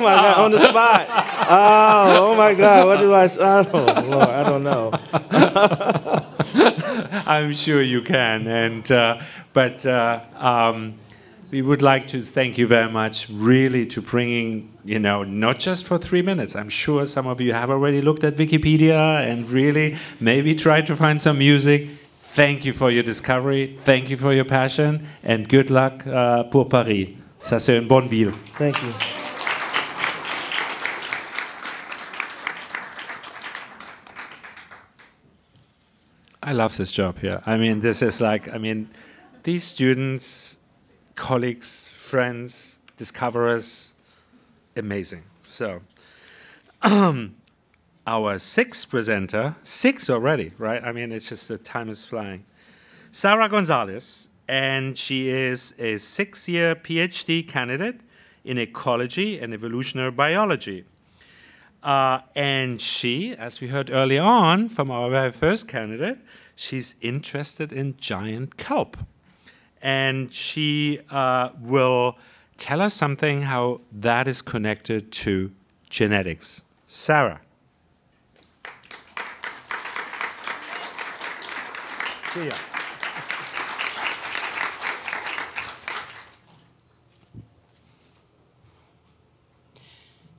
my God, on the spot. Oh, oh my God, what do I, oh Lord, I don't know. I'm sure you can. And, uh, but uh, um, we would like to thank you very much, really, to bringing, you know, not just for three minutes. I'm sure some of you have already looked at Wikipedia and really maybe tried to find some music Thank you for your discovery. Thank you for your passion. And good luck uh, pour Paris. Ça, c'est une bonne ville. Thank you. I love this job here. I mean, this is like, I mean, these students, colleagues, friends, discoverers, amazing. So, um, our sixth presenter, six already, right? I mean, it's just the time is flying. Sara Gonzalez, and she is a six year PhD candidate in ecology and evolutionary biology. Uh, and she, as we heard early on from our very first candidate, she's interested in giant kelp. And she uh, will tell us something how that is connected to genetics. Sara. Ya.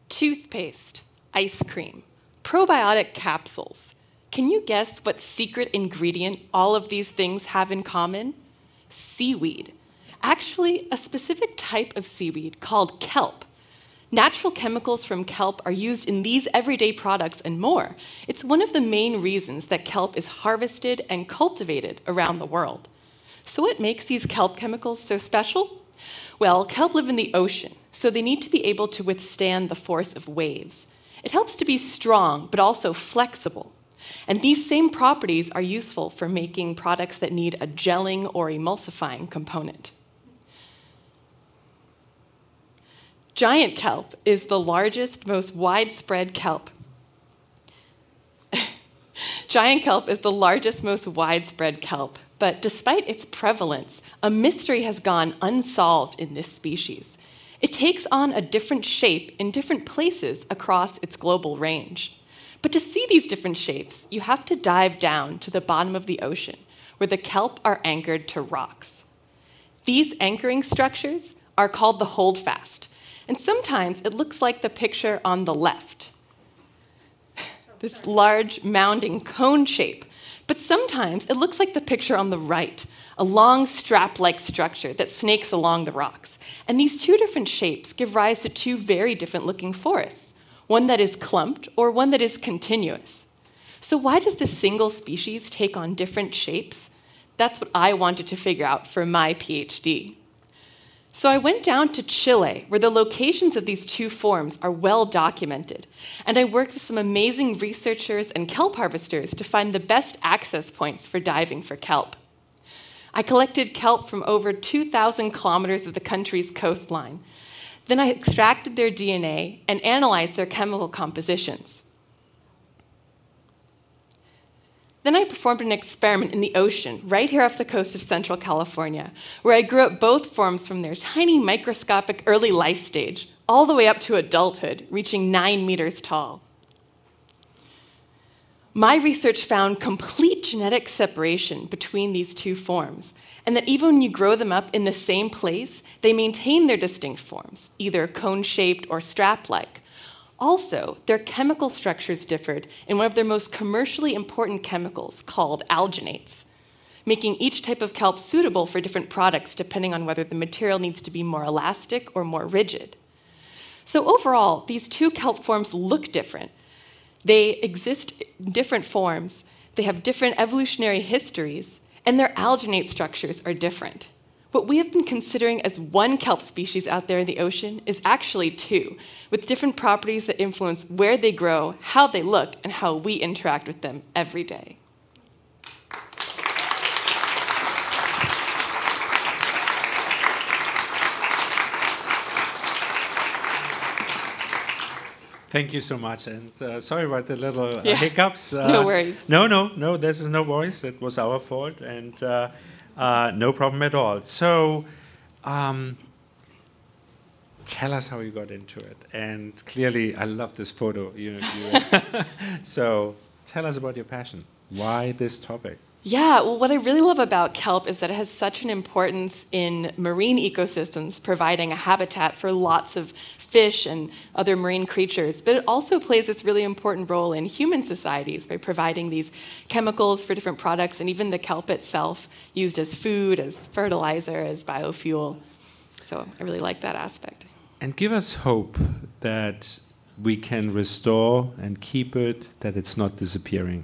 Toothpaste, ice cream, probiotic capsules. Can you guess what secret ingredient all of these things have in common? Seaweed. Actually, a specific type of seaweed called kelp Natural chemicals from kelp are used in these everyday products and more. It's one of the main reasons that kelp is harvested and cultivated around the world. So, what makes these kelp chemicals so special? Well, kelp live in the ocean, so they need to be able to withstand the force of waves. It helps to be strong, but also flexible. And these same properties are useful for making products that need a gelling or emulsifying component. Giant kelp is the largest, most widespread kelp. Giant kelp is the largest, most widespread kelp, but despite its prevalence, a mystery has gone unsolved in this species. It takes on a different shape in different places across its global range. But to see these different shapes, you have to dive down to the bottom of the ocean, where the kelp are anchored to rocks. These anchoring structures are called the holdfast, and sometimes it looks like the picture on the left this large mounding cone shape. But sometimes it looks like the picture on the right, a long strap like structure that snakes along the rocks. And these two different shapes give rise to two very different looking forests one that is clumped or one that is continuous. So, why does this single species take on different shapes? That's what I wanted to figure out for my PhD. So I went down to Chile, where the locations of these two forms are well documented, and I worked with some amazing researchers and kelp harvesters to find the best access points for diving for kelp. I collected kelp from over 2,000 kilometers of the country's coastline. Then I extracted their DNA and analyzed their chemical compositions. Then I performed an experiment in the ocean, right here off the coast of Central California, where I grew up both forms from their tiny microscopic early life stage all the way up to adulthood, reaching nine meters tall. My research found complete genetic separation between these two forms, and that even when you grow them up in the same place, they maintain their distinct forms, either cone shaped or strap like. Also, their chemical structures differed in one of their most commercially important chemicals called alginates, making each type of kelp suitable for different products depending on whether the material needs to be more elastic or more rigid. So, overall, these two kelp forms look different. They exist in different forms, they have different evolutionary histories, and their alginate structures are different. What we have been considering as one kelp species out there in the ocean is actually two, with different properties that influence where they grow, how they look, and how we interact with them every day. Thank you so much, and uh, sorry about the little uh, Yeah. hiccups. Uh, No worries. No, no, no. This is no worries. It was our fault, and uh, no problem at all. So, um, tell us how you got into it. And clearly, I love this photo. You, you so, tell us about your passion. Why this topic? Yeah, well, what I really love about kelp is that it has such an importance in marine ecosystems, providing a habitat for lots of fish and other marine creatures. But it also plays this really important role in human societies by providing these chemicals for different products, and even the kelp itself used as food, as fertilizer, as biofuel. So I really like that aspect. And give us hope that we can restore and keep it, that it's not disappearing.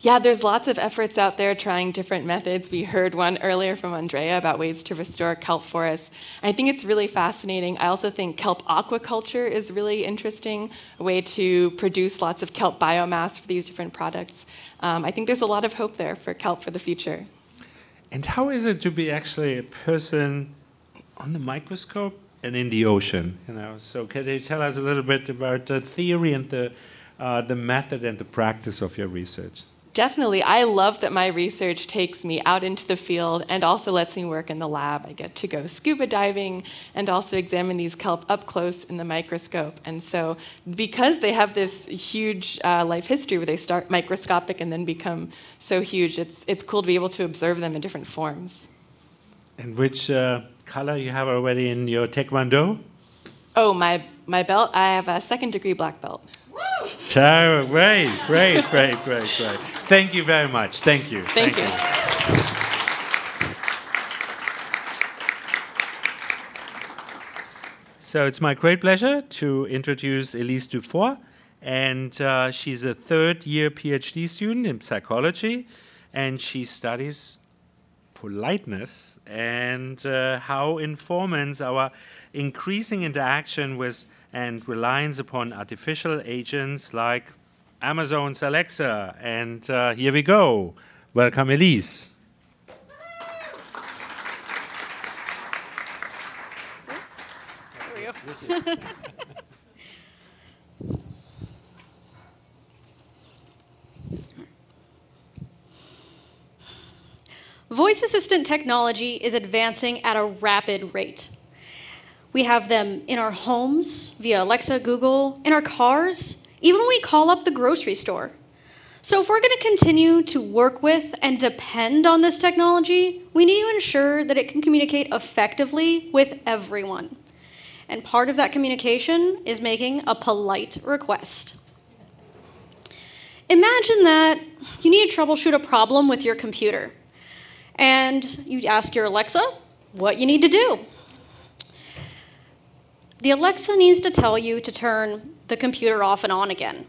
Yeah, there's lots of efforts out there trying different methods. We heard one earlier from Andrea about ways to restore kelp forests. I think it's really fascinating. I also think kelp aquaculture is really interesting, a way to produce lots of kelp biomass for these different products. Um, I think there's a lot of hope there for kelp for the future. And how is it to be actually a person on the microscope and in the ocean? You know, so can you tell us a little bit about the theory and the uh, the method and the practice of your research? Definitely. I love that my research takes me out into the field and also lets me work in the lab. I get to go scuba diving and also examine these kelp up close in the microscope. And so, because they have this huge uh, life history where they start microscopic and then become so huge, it's, it's cool to be able to observe them in different forms. And which uh, color you have already in your taekwondo? Oh, my, my belt, I have a second degree black belt. Ciao. Great, great, great, great, great. Thank you very much. Thank you. Thank you. So it's my great pleasure to introduce Elise Duffau, and uh, she's a third-year PhD student in psychology, and she studies politeness and uh, how informants our increasing interaction with and reliance upon artificial agents like Amazon's Alexa. And uh, here we go. Welcome, Elise. Voice assistant technology is advancing at a rapid rate. We have them in our homes, via Alexa, Google, in our cars, even when we call up the grocery store. So, if we're going to continue to work with and depend on this technology, we need to ensure that it can communicate effectively with everyone. And part of that communication is making a polite request. Imagine that you need to troubleshoot a problem with your computer, and you ask your Alexa what you need to do. The Alexa needs to tell you to turn the computer off and on again.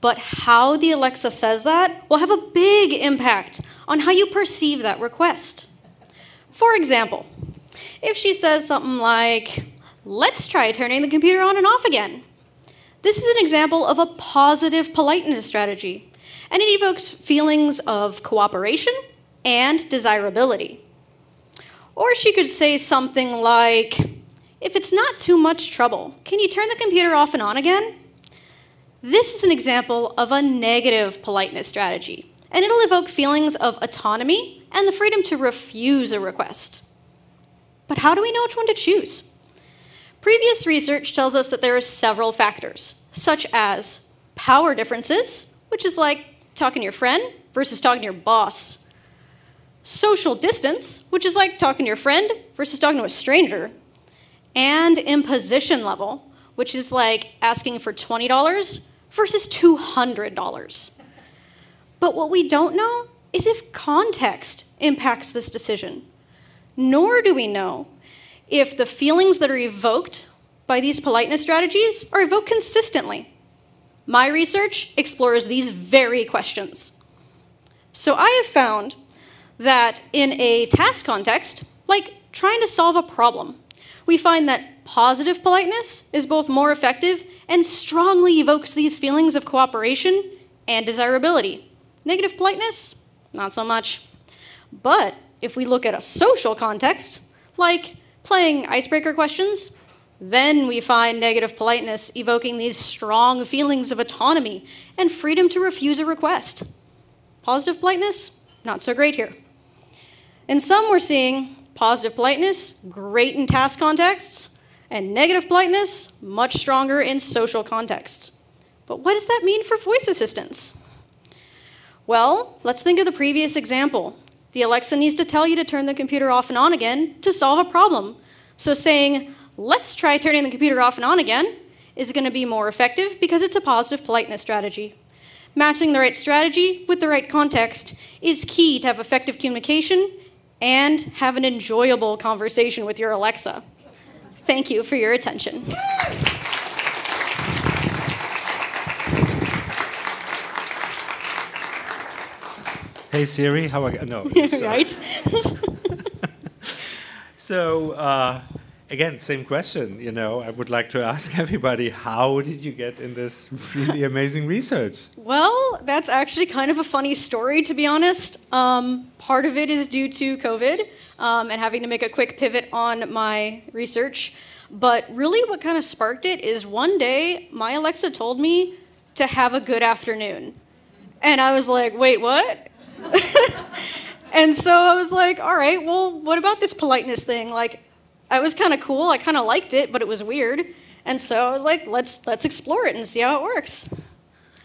But how the Alexa says that will have a big impact on how you perceive that request. For example, if she says something like, let's try turning the computer on and off again. This is an example of a positive politeness strategy, and it evokes feelings of cooperation and desirability. Or she could say something like, if it's not too much trouble, can you turn the computer off and on again? This is an example of a negative politeness strategy, and it'll evoke feelings of autonomy and the freedom to refuse a request. But how do we know which one to choose? Previous research tells us that there are several factors, such as power differences, which is like talking to your friend versus talking to your boss. Social distance, which is like talking to your friend versus talking to a stranger. And imposition level, which is like asking for $20 versus $200. But what we don't know is if context impacts this decision. Nor do we know if the feelings that are evoked by these politeness strategies are evoked consistently. My research explores these very questions. So I have found that in a task context, like trying to solve a problem, we find that positive politeness is both more effective and strongly evokes these feelings of cooperation and desirability. Negative politeness, not so much. But if we look at a social context, like playing icebreaker questions, then we find negative politeness evoking these strong feelings of autonomy and freedom to refuse a request. Positive politeness, not so great here. In some, we're seeing positive politeness, great in task contexts, and negative politeness, much stronger in social contexts. But what does that mean for voice assistants? Well, let's think of the previous example. The Alexa needs to tell you to turn the computer off and on again to solve a problem. So saying, let's try turning the computer off and on again is going to be more effective because it's a positive politeness strategy. Matching the right strategy with the right context is key to have effective communication and have an enjoyable conversation with your Alexa. Thank you for your attention. Hey Siri, how are you? No. right? so, uh, again, same question. You know, I would like to ask everybody, how did you get in this really amazing research? Well, that's actually kind of a funny story, to be honest. Um, part of it is due to COVID um, and having to make a quick pivot on my research. But really, what kind of sparked it is one day my Alexa told me to have a good afternoon. And I was like, wait, what? and so I was like, all right, well, what about this politeness thing? Like, it was kind of cool. I kind of liked it, but it was weird. And so I was like, let's let's explore it and see how it works.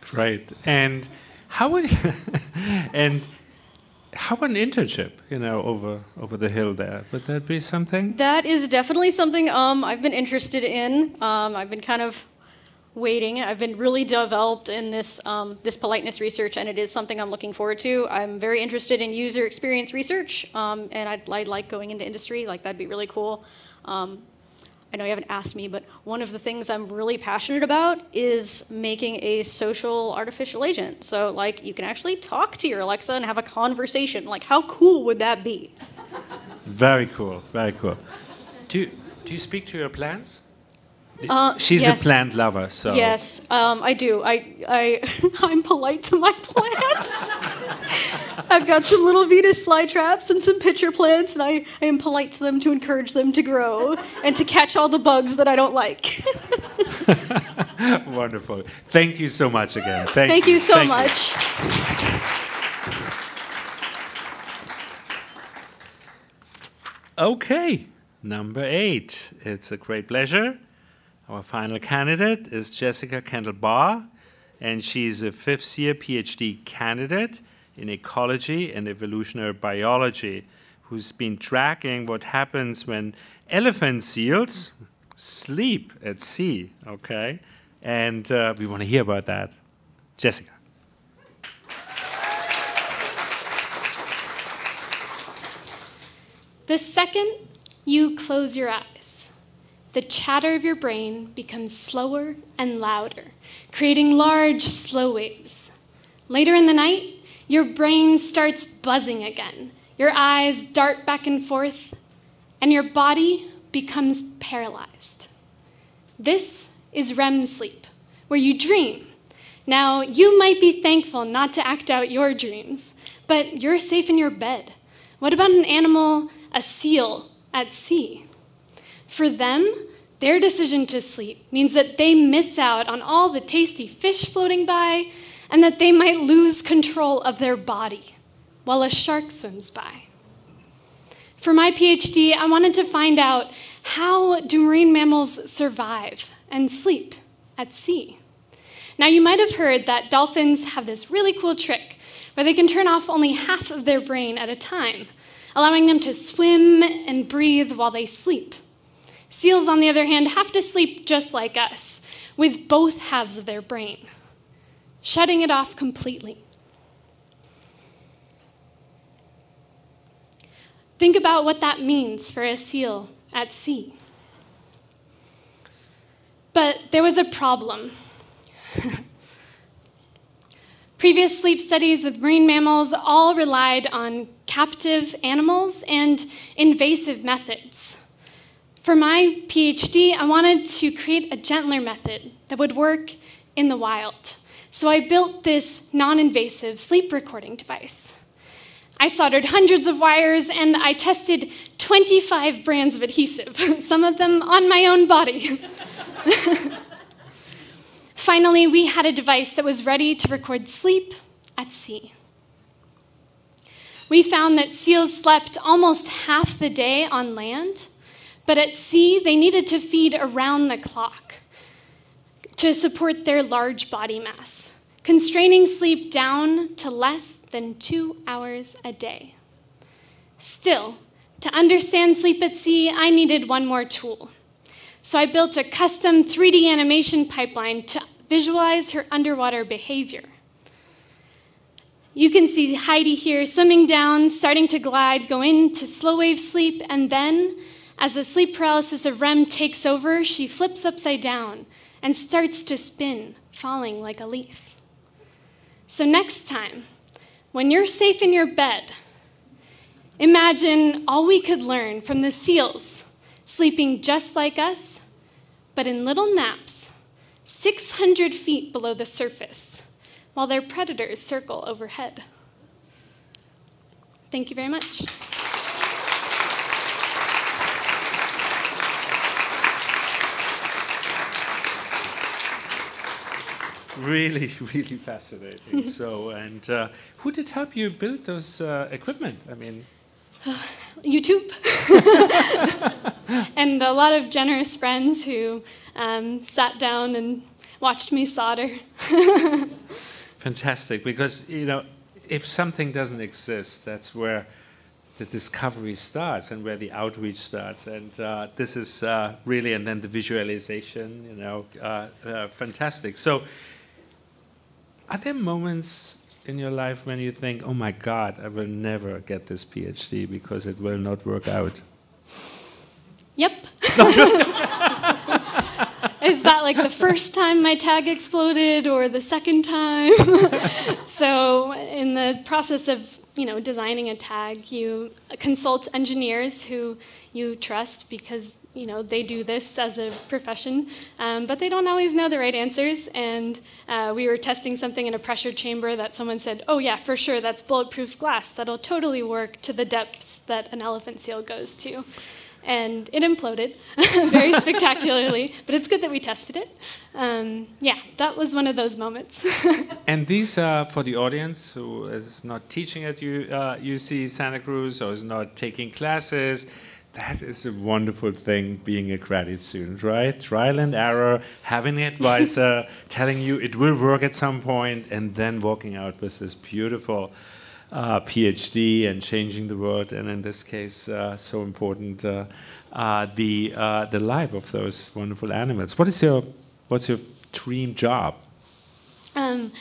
Great. And how would and how about an internship? You know, over over the hill there. Would that be something? That is definitely something um, I've been interested in. Um, I've been kind of waiting. I've been really developed in this um, this politeness research, and it is something I'm looking forward to. I'm very interested in user experience research, um, and I'd, I'd, like going into industry. Like that'd be really cool. Um, I know you haven't asked me, but one of the things I'm really passionate about is making a social artificial agent. So like you can actually talk to your Alexa and have a conversation. Like how cool would that be? Very cool. Very cool. Do do you speak to your plants? Uh, She's yes. a plant lover, so. Yes, um, I do. I, I, I'm polite to my plants. I've got some little Venus flytraps and some pitcher plants, and I, I am polite to them to encourage them to grow and to catch all the bugs that I don't like. Wonderful. Thank you so much again. Thank, Thank you. you so Thank much. You. Okay, number eight. It's a great pleasure. Our final candidate is Jessica Kendall Bar, and she's a fifth year PhD candidate in ecology and evolutionary biology who's been tracking what happens when elephant seals sleep at sea. Okay? And uh, we want to hear about that. Jessica. The second you close your eyes, the chatter of your brain becomes slower and louder, creating large slow waves. Later in the night, your brain starts buzzing again. Your eyes dart back and forth, and your body becomes paralyzed. This is REM sleep, where you dream. Now, you might be thankful not to act out your dreams, but you're safe in your bed. What about an animal, a seal, at sea? For them, their decision to sleep means that they miss out on all the tasty fish floating by and that they might lose control of their body while a shark swims by. For my PhD, I wanted to find out how do marine mammals survive and sleep at sea? Now, you might have heard that dolphins have this really cool trick where they can turn off only half of their brain at a time, allowing them to swim and breathe while they sleep. Seals, on the other hand, have to sleep just like us, with both halves of their brain, shutting it off completely. Think about what that means for a seal at sea. But there was a problem. Previous sleep studies with marine mammals all relied on captive animals and invasive methods. For my PhD, I wanted to create a gentler method that would work in the wild. So I built this non invasive sleep recording device. I soldered hundreds of wires and I tested 25 brands of adhesive, some of them on my own body. Finally, we had a device that was ready to record sleep at sea. We found that seals slept almost half the day on land, but at sea they needed to feed around the clock to support their large body mass, constraining sleep down to less than two hours a day. Still, to understand sleep at sea, I needed one more tool. So I built a custom 3D animation pipeline to visualize her underwater behavior. You can see Heidi here swimming down, starting to glide, go into slow wave sleep, and then, as the sleep paralysis of REM takes over, she flips upside down and starts to spin, falling like a leaf. So, next time, when you're safe in your bed, imagine all we could learn from the seals sleeping just like us, but in little naps, 600 feet below the surface, while their predators circle overhead. Thank you very much. Really, really fascinating. so, and uh, who did help you build those uh, equipment? I mean, YouTube. and a lot of generous friends who um, sat down and watched me solder. Fantastic, because you know, if something doesn't exist, that's where the discovery starts and where the outreach starts. And uh, this is uh, really, and then the visualization, you know, uh, uh fantastic. So are there moments in your life when you think, oh my God, I will never get this PhD because it will not work out? Yep. Is that like the first time my tag exploded or the second time? so, in the process of you know, designing a tag, you consult engineers who you trust because you know they do this as a profession, um, but they don't always know the right answers. And uh, we were testing something in a pressure chamber that someone said, "Oh yeah, for sure, that's bulletproof glass. That'll totally work to the depths that an elephant seal goes to." and it imploded very spectacularly. But it's good that we tested it. Um, yeah, that was one of those moments. and these are for the audience who is not teaching at U, uh, UC Santa Cruz or is not taking classes. That is a wonderful thing being a graduate student, right? Trial and error, having an advisor telling you it will work at some point, and then walking out with this beautiful uh, PhD and changing the world, and in this case, uh, so important, uh, uh the uh, the life of those wonderful animals. What is your what's your dream job? Um,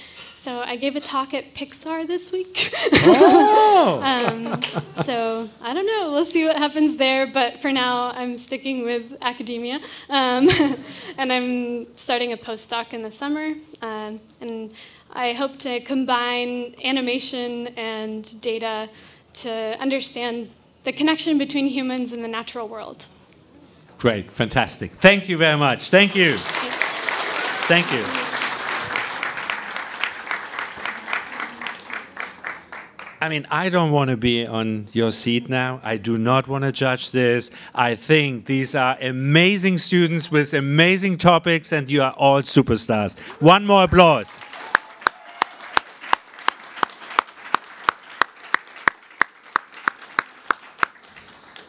so I gave a talk at Pixar this week. Oh. um, so I don't know. We'll see what happens there. But for now, I'm sticking with academia, um, and I'm starting a postdoc in the summer. Um, and I hope to combine animation and data to understand the connection between humans and the natural world. Great, fantastic. Thank you very much. Thank you. Thank you. I mean, I don't want to be on your seat now. I do not want to judge this. I think these are amazing students with amazing topics, and you are all superstars. One more applause.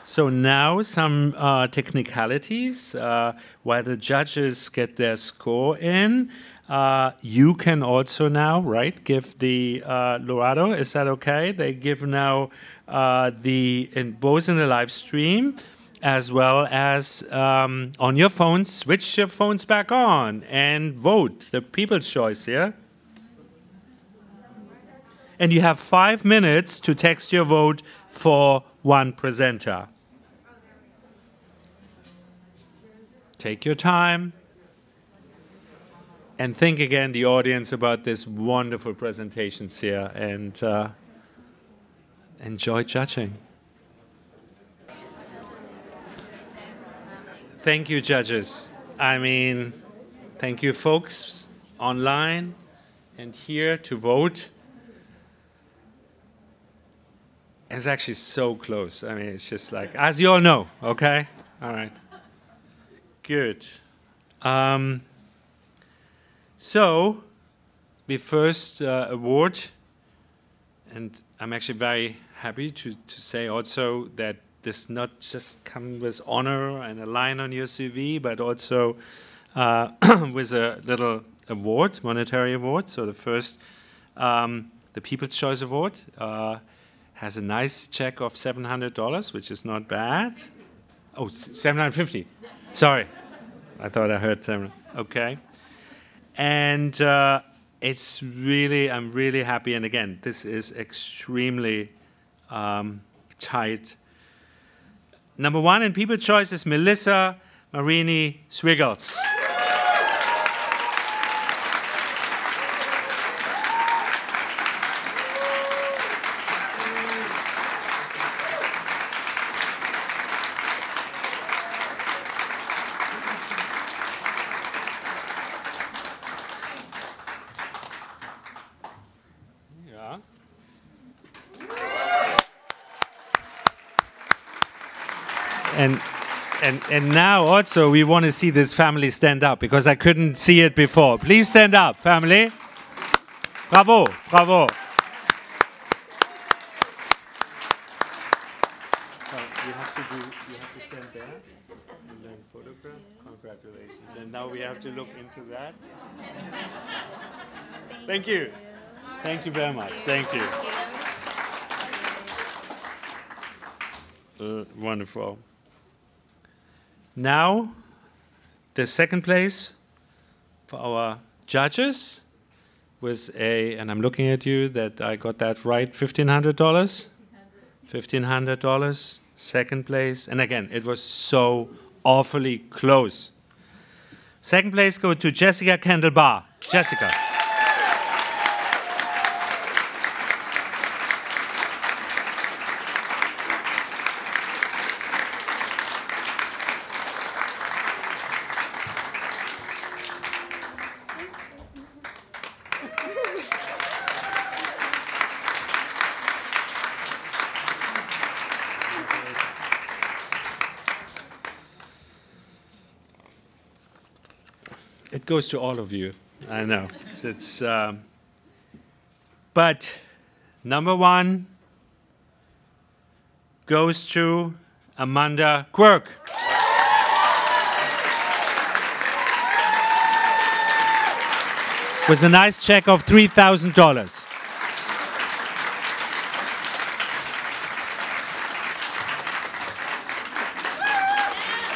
So now some uh, technicalities uh, while the judges get their score in. Uh, you can also now, right, give the uh, Lorado. Is that okay? They give now uh, the in both in the live stream as well as um, on your phones. Switch your phones back on and vote. The people's choice here. And you have five minutes to text your vote for one presenter. Take your time and think again, the audience, about this wonderful presentations here and uh, enjoy judging. Thank you, judges. I mean, thank you, folks online and here to vote. It's actually so close. I mean, it's just like, as you all know, okay? All right. Good. Um, so, the first uh, award, and I'm actually very happy to, to say also that this not just come with honor and a line on your CV, but also uh, with a little award, monetary award. So the first, um, the People's Choice Award, uh, has a nice check of $700, which is not bad. Oh, 750. Sorry. I thought I heard 700. Okay. And uh, it's really, I'm really happy. And again, this is extremely um, tight. Number one in People's Choice is Melissa Marini Švigelj. and and and now also we want to see this family stand up because I couldn't see it before. Please stand up, family. Bravo, bravo. So you have to do, you have to stand there and then photograph. Congratulations. And now we have to look into that. Thank you. Thank you very much. Thank you. Uh, wonderful. Now, the second place for our judges was a, and I'm looking at you that I got that right, $1,500? $1,500, second place. And again, it was so awfully close. Second place go to Jessica Kendall Bar. Jessica. Goes to all of you. I know. It's, um, but number one goes to Amanda Quirk. With a nice check of $3,000.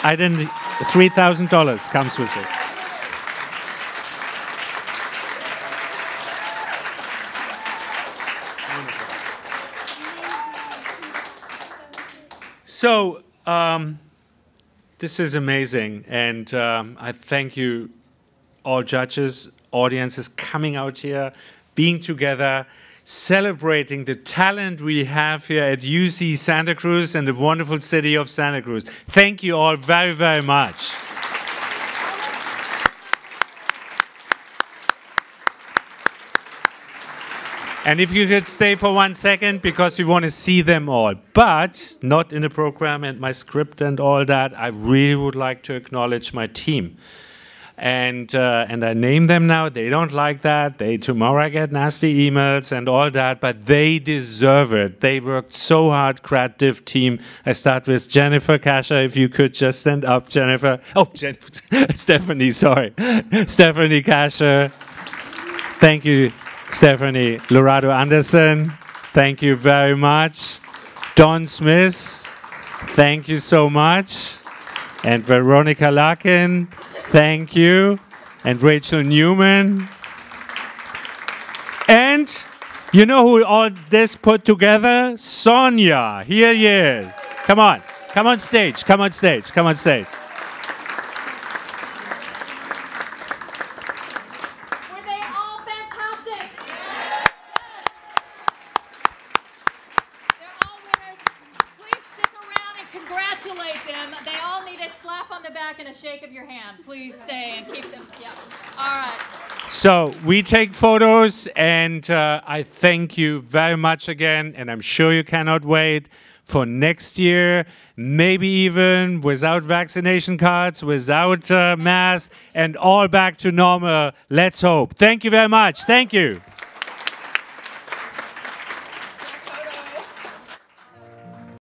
I didn't, $3,000 comes with it. So, um, this is amazing, and um, I thank you, all judges, audiences coming out here, being together, celebrating the talent we have here at UC Santa Cruz and the wonderful city of Santa Cruz. Thank you all very, very much. And if you could stay for one second, because we want to see them all, but not in the program and my script and all that, I really would like to acknowledge my team. And, uh, and I name them now. They don't like that. They tomorrow I get nasty emails and all that, but they deserve it. They worked so hard, creative team. I start with Jennifer Kasher. If you could just stand up, Jennifer. Oh, Jennifer, Stephanie, sorry. Stephanie Kasher. Thank you, Stephanie Lorado Anderson. Thank you very much. Don Smith, thank you so much. And Veronica Larkin, thank you. And Rachel Newman. And you know who all this put together? Sonia. Here he is. Come on. Come on stage. Come on stage. Come on stage. Were they all fantastic? They're all winners. Please stick around and congratulate them. They all need a slap on the back and a shake of your hand. Please stay and keep them. Yeah. All right. So we take photos, and uh, I thank you very much again. And I'm sure you cannot wait for next year, maybe even without vaccination cards, without uh, masks, and all back to normal. Let's hope. Thank you very much. Thank you.